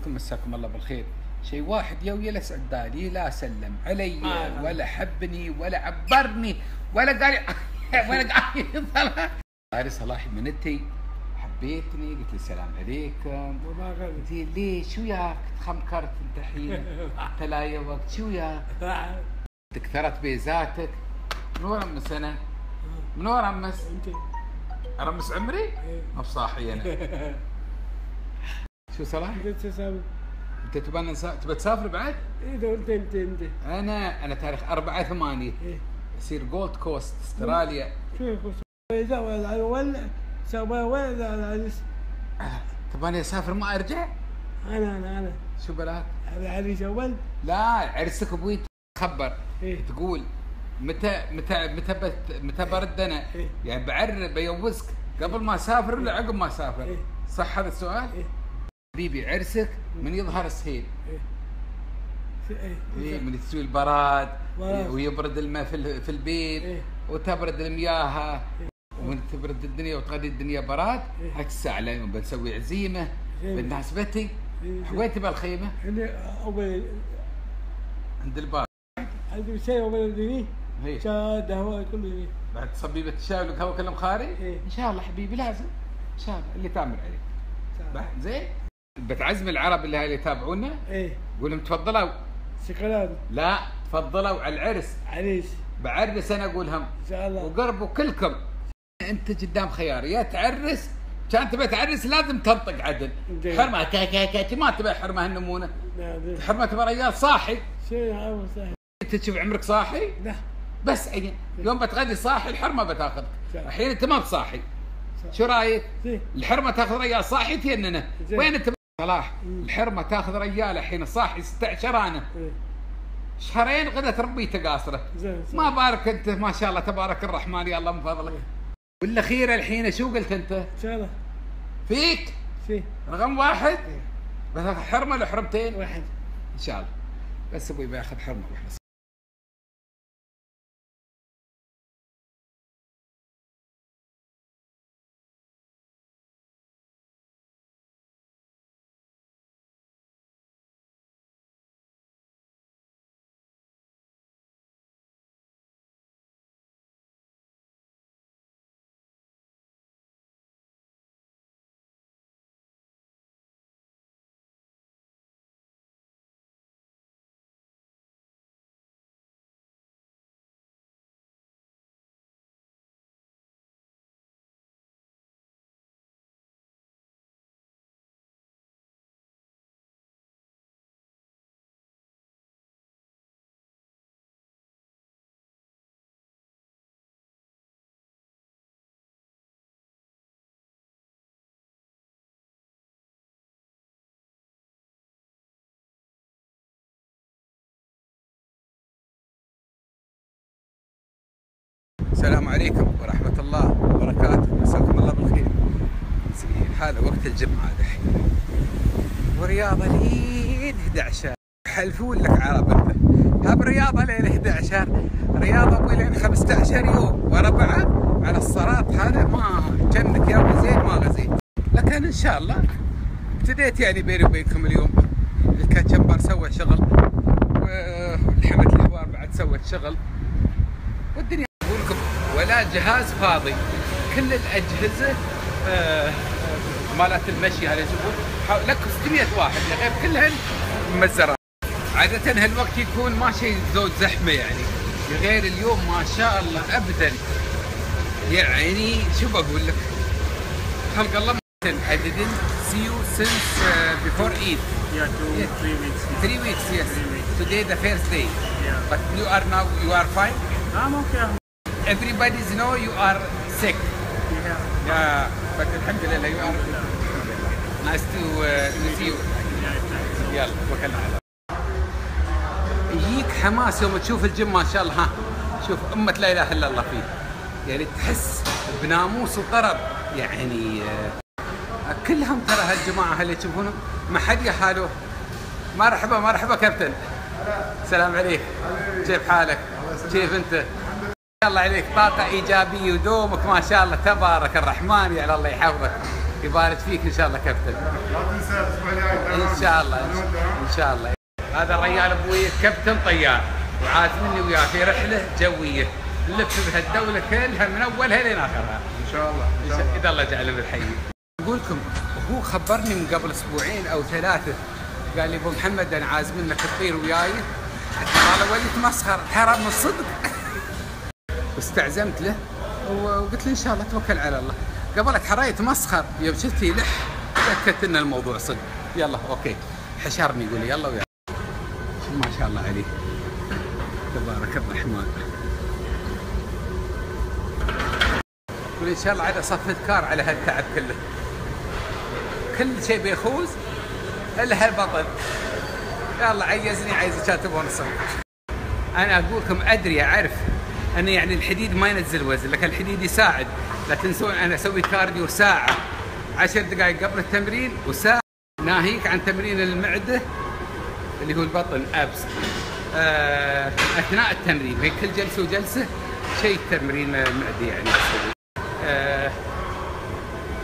أقول لكم مساكم الله بالخير. شيء واحد يا ويا لسعد بالي لا سلم علي
آه.
ولا حبني ولا عبرني ولا قال <laughs> ولا قال قال صلاح من انتي حبيتني قلت لي السلام عليكم.
وما
قلت لي ليش شو ياك تخمكرت انت الحين. <laughs> انت لا يا وقت شو ياك <laughs> تكثرت بيزاتك. من وين امس أنا؟ من وين امس؟
أنت.
ارمس عمري؟ مو صاحي أنا. شو صلاح؟
أنت تساوي
أنت تبى. تبى تسافر بعد؟
إذا انت أنت أنت
أنا أنا تاريخ 4 8
إيه.
يصير جولد كوست أستراليا
شوف ولا سوى ولا
أنا أسافر ما أرجع؟
أنا أنا أنا
شو بلاك؟
العريس أول
لا عرسك أبوي تخبر
إيه.
تقول متى متى متى بت... متى برد أنا؟
إيه.
يعني بعرب بيوزك قبل ما أسافر ولا عقب ما أسافر؟
إيه.
صح هذا السؤال؟
إيه.
حبيبي عرسك من يظهر السهيل
إيه.
إيه من تسوي البراد
براد.
ويبرد الماء في ال- في البيت
إيه.
وتبرد المياه ومن تبرد الدنيا وتغلي الدنيا براد
إيه.
هاك الساعة لين بنسوي عزيمة
إيه. إيه.
وين تبى الخيمة؟
اللي اول
عند الباب
عندي
هي
شاد هو كله
بعد صبيبة الشاي لك هوا كلام خاري
إيه.
إن شاء الله حبيبي لازم إن شاء الله اللي تأمر عليك زين بتعزم العرب اللي هاي اللي يتابعونا؟
إيه.
قول لهم تفضلوا.
شوكولاته
لا تفضلوا على العرس.
عريس
بعرس أنا أقولهم.
إن شاء الله.
وقربوا كلكم. أنت قدام خيار. يا تعرس. كان تبي تعرس لازم تنطق عدل. حرمة. كا كا كا ما تبي حرمة النمونه حرمة تبي رجال صاحي.
شيء صحيح
أنت تشوف عمرك صاحي؟
لا.
بس عين يوم بتغدي صاحي الحرمة بتاخذك. الحين أنت ما بصاحي. شو
رأيك؟
الحرمة تاخذ رجال صاحي تيننا. وين أنت صلاح الحرمة تاخذ رجال الحين صاحي 16 أنا
إيه.
شهرين غدا تربيته قاصره. ما بارك أنت ما شاء الله تبارك الرحمن يا الله من فضلك. والاخيره الحين شو قلت أنت؟
إن شاء الله.
فيك؟
شيء
رقم واحد؟ بس حرمة ولا حرمتين؟
واحد.
إن شاء الله. بس أبوي بياخذ حرمة واحدة السلام عليكم ورحمة الله وبركاته. مساكم الله بالخير. هذا وقت الجمعة دحين. ورياضة لين 11 حلفون لك عرب أنت. هب رياضة لين 11 رياضة أبوي لين 15 يوم. ورا بعض على الصراط هذا. ما جنك يا أبو زين ما غزيت. لكن إن شاء الله ابتديت يعني بيني وبينكم اليوم. الكاتشمبر سوى شغل. والحمد الحوار بعد سوت شغل. والدنيا ولا جهاز فاضي كل الأجهزة آه، مالت المشي هذه تشوفون حو- لك 600 واحد غير كلهن ممزرات عادة هالوقت يكون ما شيء زود زحمة يعني غير اليوم ما شاء الله ابدا يعني شو بقول لك خلق الله I didn't see you since uh, before Eid.
Yeah, two,
Yeah.
three weeks.
Three weeks, yes. Today the first day.
Yeah.
But you are now you are fine.
I'm okay.
Everybody's know you are sick.
Yeah.
Yeah. But alhamdulillah you are. Nice to uh, to see you. يلا توكلنا على الله. يجيك حماس يوم تشوف الجيم ما شاء الله ها شوف أمة لا إله إلا الله فيه يعني تحس بناموس وطرب يعني آه، كلهم ترى هالجماعة اللي تشوفونهم ما حد يحالوه مرحبا مرحبا كابتن السلام عليك كيف حالك كيف أنت الله عليك. طاقة إيجابية ودومك. ما شاء الله. تبارك الرحمن. يا الله يحفظك. يبارك فيك إن شاء الله كابتن.
لا تنسى
إن شاء الله. إن شاء الله. هذا الرجال أبوي كابتن طيار. وعازمني وياه في رحلة جوية. نلف بها الدولة كلها من أولها لين آخرها.
إن شاء الله.
إن شاء- إذا الله جعلنا بالحي أقول لكم هو خبرني من قبل أسبوعين أو ثلاثة. قال لي أبو محمد أنا عازمينك تطير وياي. قال ولي تمسخر ترى من الصدق. واستعزمت له وقلت له إن شاء الله توكل على الله. قبل حريت مسخر يوم شفت يلح تأكدت إن الموضوع صدق. يلا okay. حشرني يقول يلا ويا. ما شاء الله عليه تبارك الرحمن. يقول إن شاء الله عاد اصفد كار على هالتعب كله. كل شيء بيخوز إلا هالبطن. يلا عيزني عايز كاتب ونصف أنا أقول لكم أدري أعرف. ان يعني الحديد ما ينزل وزن لكن الحديد يساعد. لا تنسون أنا أسوي cardio ساعة. عشر دقائق قبل التمرين وساعة ناهيك عن تمرين المعدة اللي هو البطن أبس. آه أثناء التمرين بين كل جلسة وجلسة شيء تمرين المعده يعني آه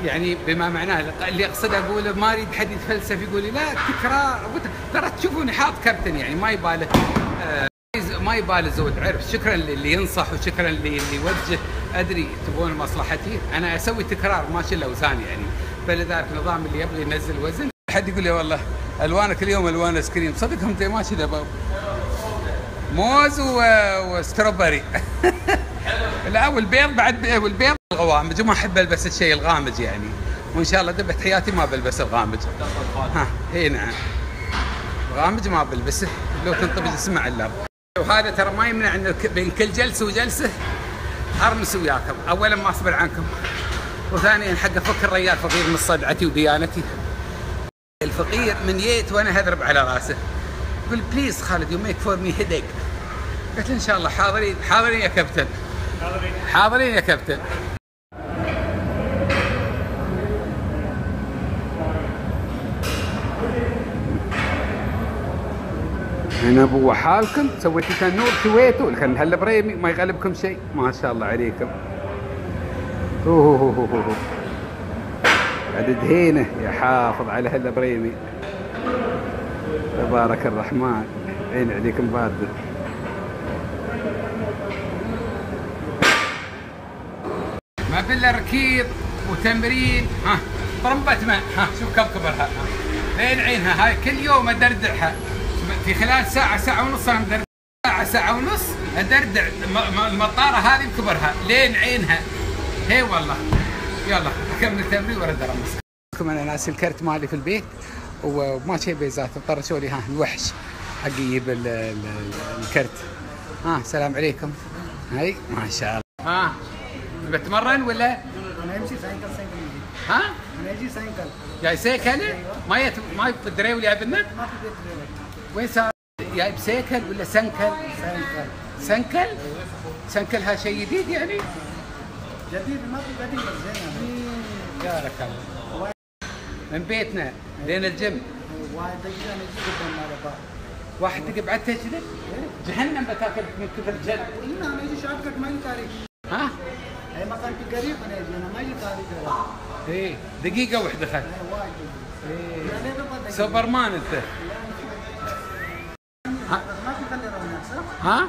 يعني بما معناه اللي أقصد أقوله ما أريد حد يتفلسف يقول لي لا تكرار. ترى تشوفوني حاط كابتن يعني ما يباله. آه ما يبالي زود عرف. شكرا للي ينصح وشكرا للي يوجه. أدري تبون مصلحتي. أنا أسوي تكرار ما اشيل اوزان يعني. فلذلك نظام اللي يبغى ينزل وزن. حد يقول لي والله ألوانك اليوم ألوان ice cream صدقهم انت ماشي دباب موز و... و strawberry. <laughs> لا والبيض بعد بي- والبيض الغوامج وما أحب ألبس الشيء الغامج يعني. وإن شاء الله دبت حياتي ما بلبس الغامج. ها إي نعم. غامج ما بلبسه. لو تنطبج اسمع اللب وهذا ترى ما يمنع ان بين كل جلسة وجلسة أرمس وياكم. اولا ما أصبر عنكم. وثانيا حق أفك الرجال فقير من صدعتي وديانتي. الفقير من ييت وأنا اضرب على رأسه. يقول please خالد you make for me headache قلت له إن شاء الله حاضرين. حاضرين يا كابتن. حاضرين يا كابتن. هنا ابو حالكم سويتوا تنور سويتوا لكن هلا بريمي ما يغلبكم شيء. ما شاء الله عليكم. اوه أوه أوه أوه. عدد هينه على هلا بريمي تبارك الرحمن. عين عليكم بارده ما بلا ركيض وتمرين. ها طرمبة ماء. ها شوف كم كبرها. ها. لين عينها. هاي كل يوم ادردعها في خلال ساعة ساعة ونص أنا مدردع ساعة ساعة ونص م- المطارة هذه بكبرها لين عينها. هي والله. يلا أكمل التمرين وارد ارمس أنا ناسي الكرت مالي في البيت وما شي بيزات. طرشوا لي ها الوحش حق يجيب ال- ال- الكرت. ها السلام عليكم. هاي ما شاء الله. ها بتمرن ولا؟
أنا أمشي سايكل سايكل.
ها؟
أنا أجي سايكل.
جاي سيكل ما يت... ما جايب لنا
ما في غيرك
وين صار جايب سيكل ولا سنكل؟
سايكل
سنكل؟ عشان كلها شيء جديد يعني؟
جديد ما في بديل زين
بارك الله من بيتنا لين الجيم.
واحد دقيقة نجي قدام على بعض
واحد دقيقة بعد تجلد جهنم بتاكل من كثر الجلد.
هنا أنا يجي شاطك ما يتاريخ
ها؟
اي مكان في قريب أنا يجي أنا ما يجي تاريخ
إيه دقيقة واحدة خل
واحد
إيه. سوبرمان أنت. ها؟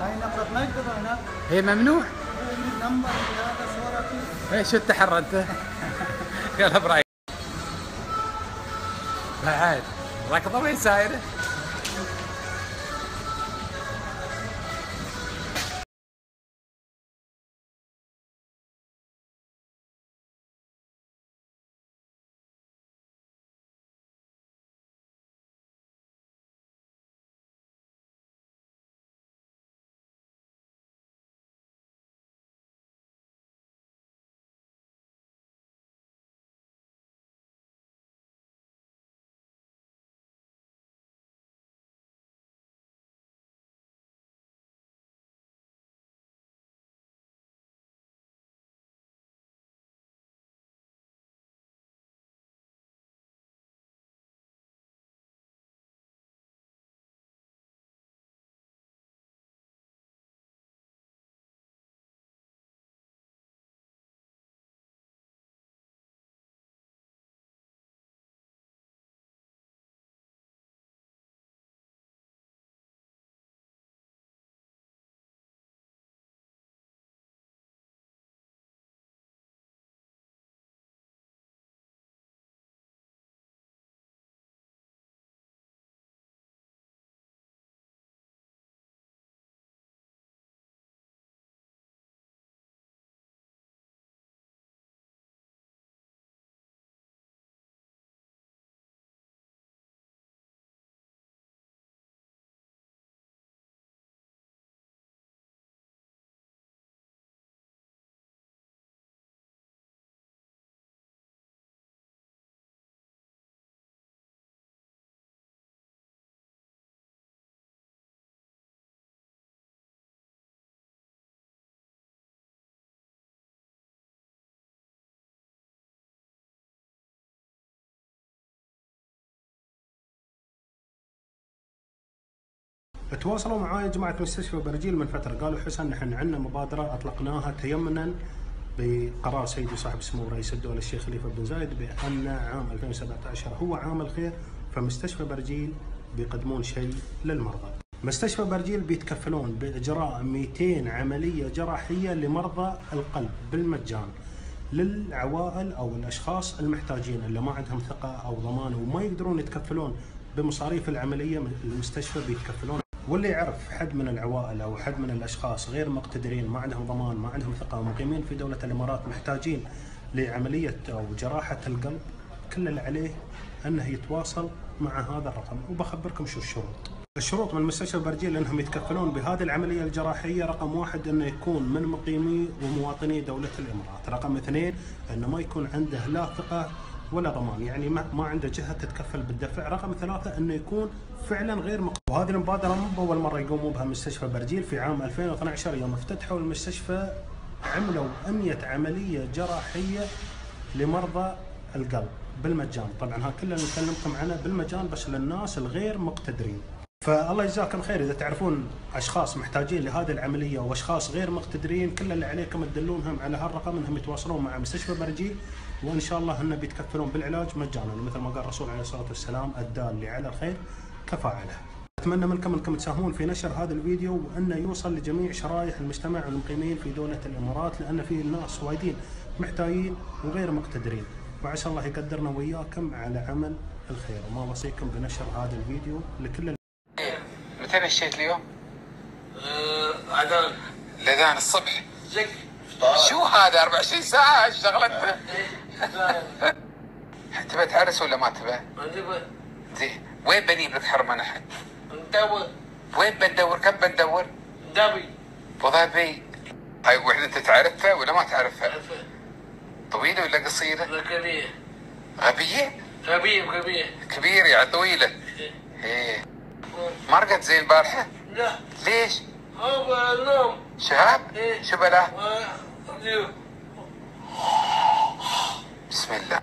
هاي نقرة هناك
هي ممنوع
هذا صورة فيه
إيه شو التحرى انت؟ <laughs> يلا برايك بعد ركضه وين سايرة؟
تواصلوا معاي جماعة مستشفى برجيل من فترة قالوا حسن نحن عندنا مبادرة أطلقناها تيمنا بقرار سيدي صاحب سمو رئيس الدولة الشيخ خليفة بن زايد بأن عام 2017 هو عام الخير فمستشفى برجيل بيقدمون شيء للمرضى. مستشفى برجيل بيتكفلون بإجراء 200 عملية جراحية لمرضى القلب بالمجان. للعوائل أو الأشخاص المحتاجين اللي ما عندهم ثقة أو ضمان وما يقدرون يتكفلون بمصاريف العملية المستشفى بيتكفلون واللي يعرف حد من العوائل أو حد من الأشخاص غير مقتدرين ما عندهم ضمان ما عندهم ثقة ومقيمين في دولة الإمارات محتاجين لعملية أو جراحة القلب كل اللي عليه إنه يتواصل مع هذا الرقم وبخبركم شو الشروط. الشروط من مستشفى برجيل إنهم يتكفلون بهذه العملية الجراحية رقم واحد إنه يكون من مقيمي ومواطني دولة الإمارات، رقم اثنين إنه ما يكون عنده لا ثقة ولا ضمان، يعني ما, ما عنده جهة تتكفل بالدفع، رقم ثلاثة إنه يكون فعلا غير مقيم، وهذه المبادرة مو بأول مرة يقوموا بها مستشفى برجيل. في عام 2012 يوم افتتحوا المستشفى عملوا 100 عملية جراحية لمرضى القلب بالمجان، طبعا ها اللي نكلمكم عنه بالمجان بس للناس الغير مقتدرين. فالله يجزاكم خير إذا تعرفون أشخاص محتاجين لهذه العملية وأشخاص غير مقتدرين كل اللي عليكم تدلونهم على هالرقم إنهم يتواصلون مع مستشفى برجيل. وإن شاء الله انه بيتكفلون بالعلاج مجانا مثل ما قال الرسول عليه الصلاة والسلام الدال على الخير كفاعله. أتمنى منكم انكم تساهمون في نشر هذا الفيديو وأنه يوصل لجميع شرائح المجتمع المقيمين في دولة الإمارات لأن في ناس وايدين محتاجين وغير مقتدرين. وعسى الله يقدرنا وياكم على عمل الخير. وما وصيكم بنشر هذا الفيديو لكل
متى مشيت اليوم؟
عدن
الاذان الصبح.
زك
شو هذا؟ 24 ساعة اشتغل انت؟ تبى تعرس ولا ما تبى؟ زين وين بنجيب لك حرمة نحن؟
ندور
وين بندور؟ كم بندور؟
دبي
ابو ظبي هاي وحدة انت تعرفها ولا ما تعرفها؟ طويلة ولا قصيرة؟
كبير
غبية؟
كبير كبير
كبيرة يعني طويلة إيه ما رقد زين البارحة؟
لا
ليش؟ شهاب شو بلا بسم الله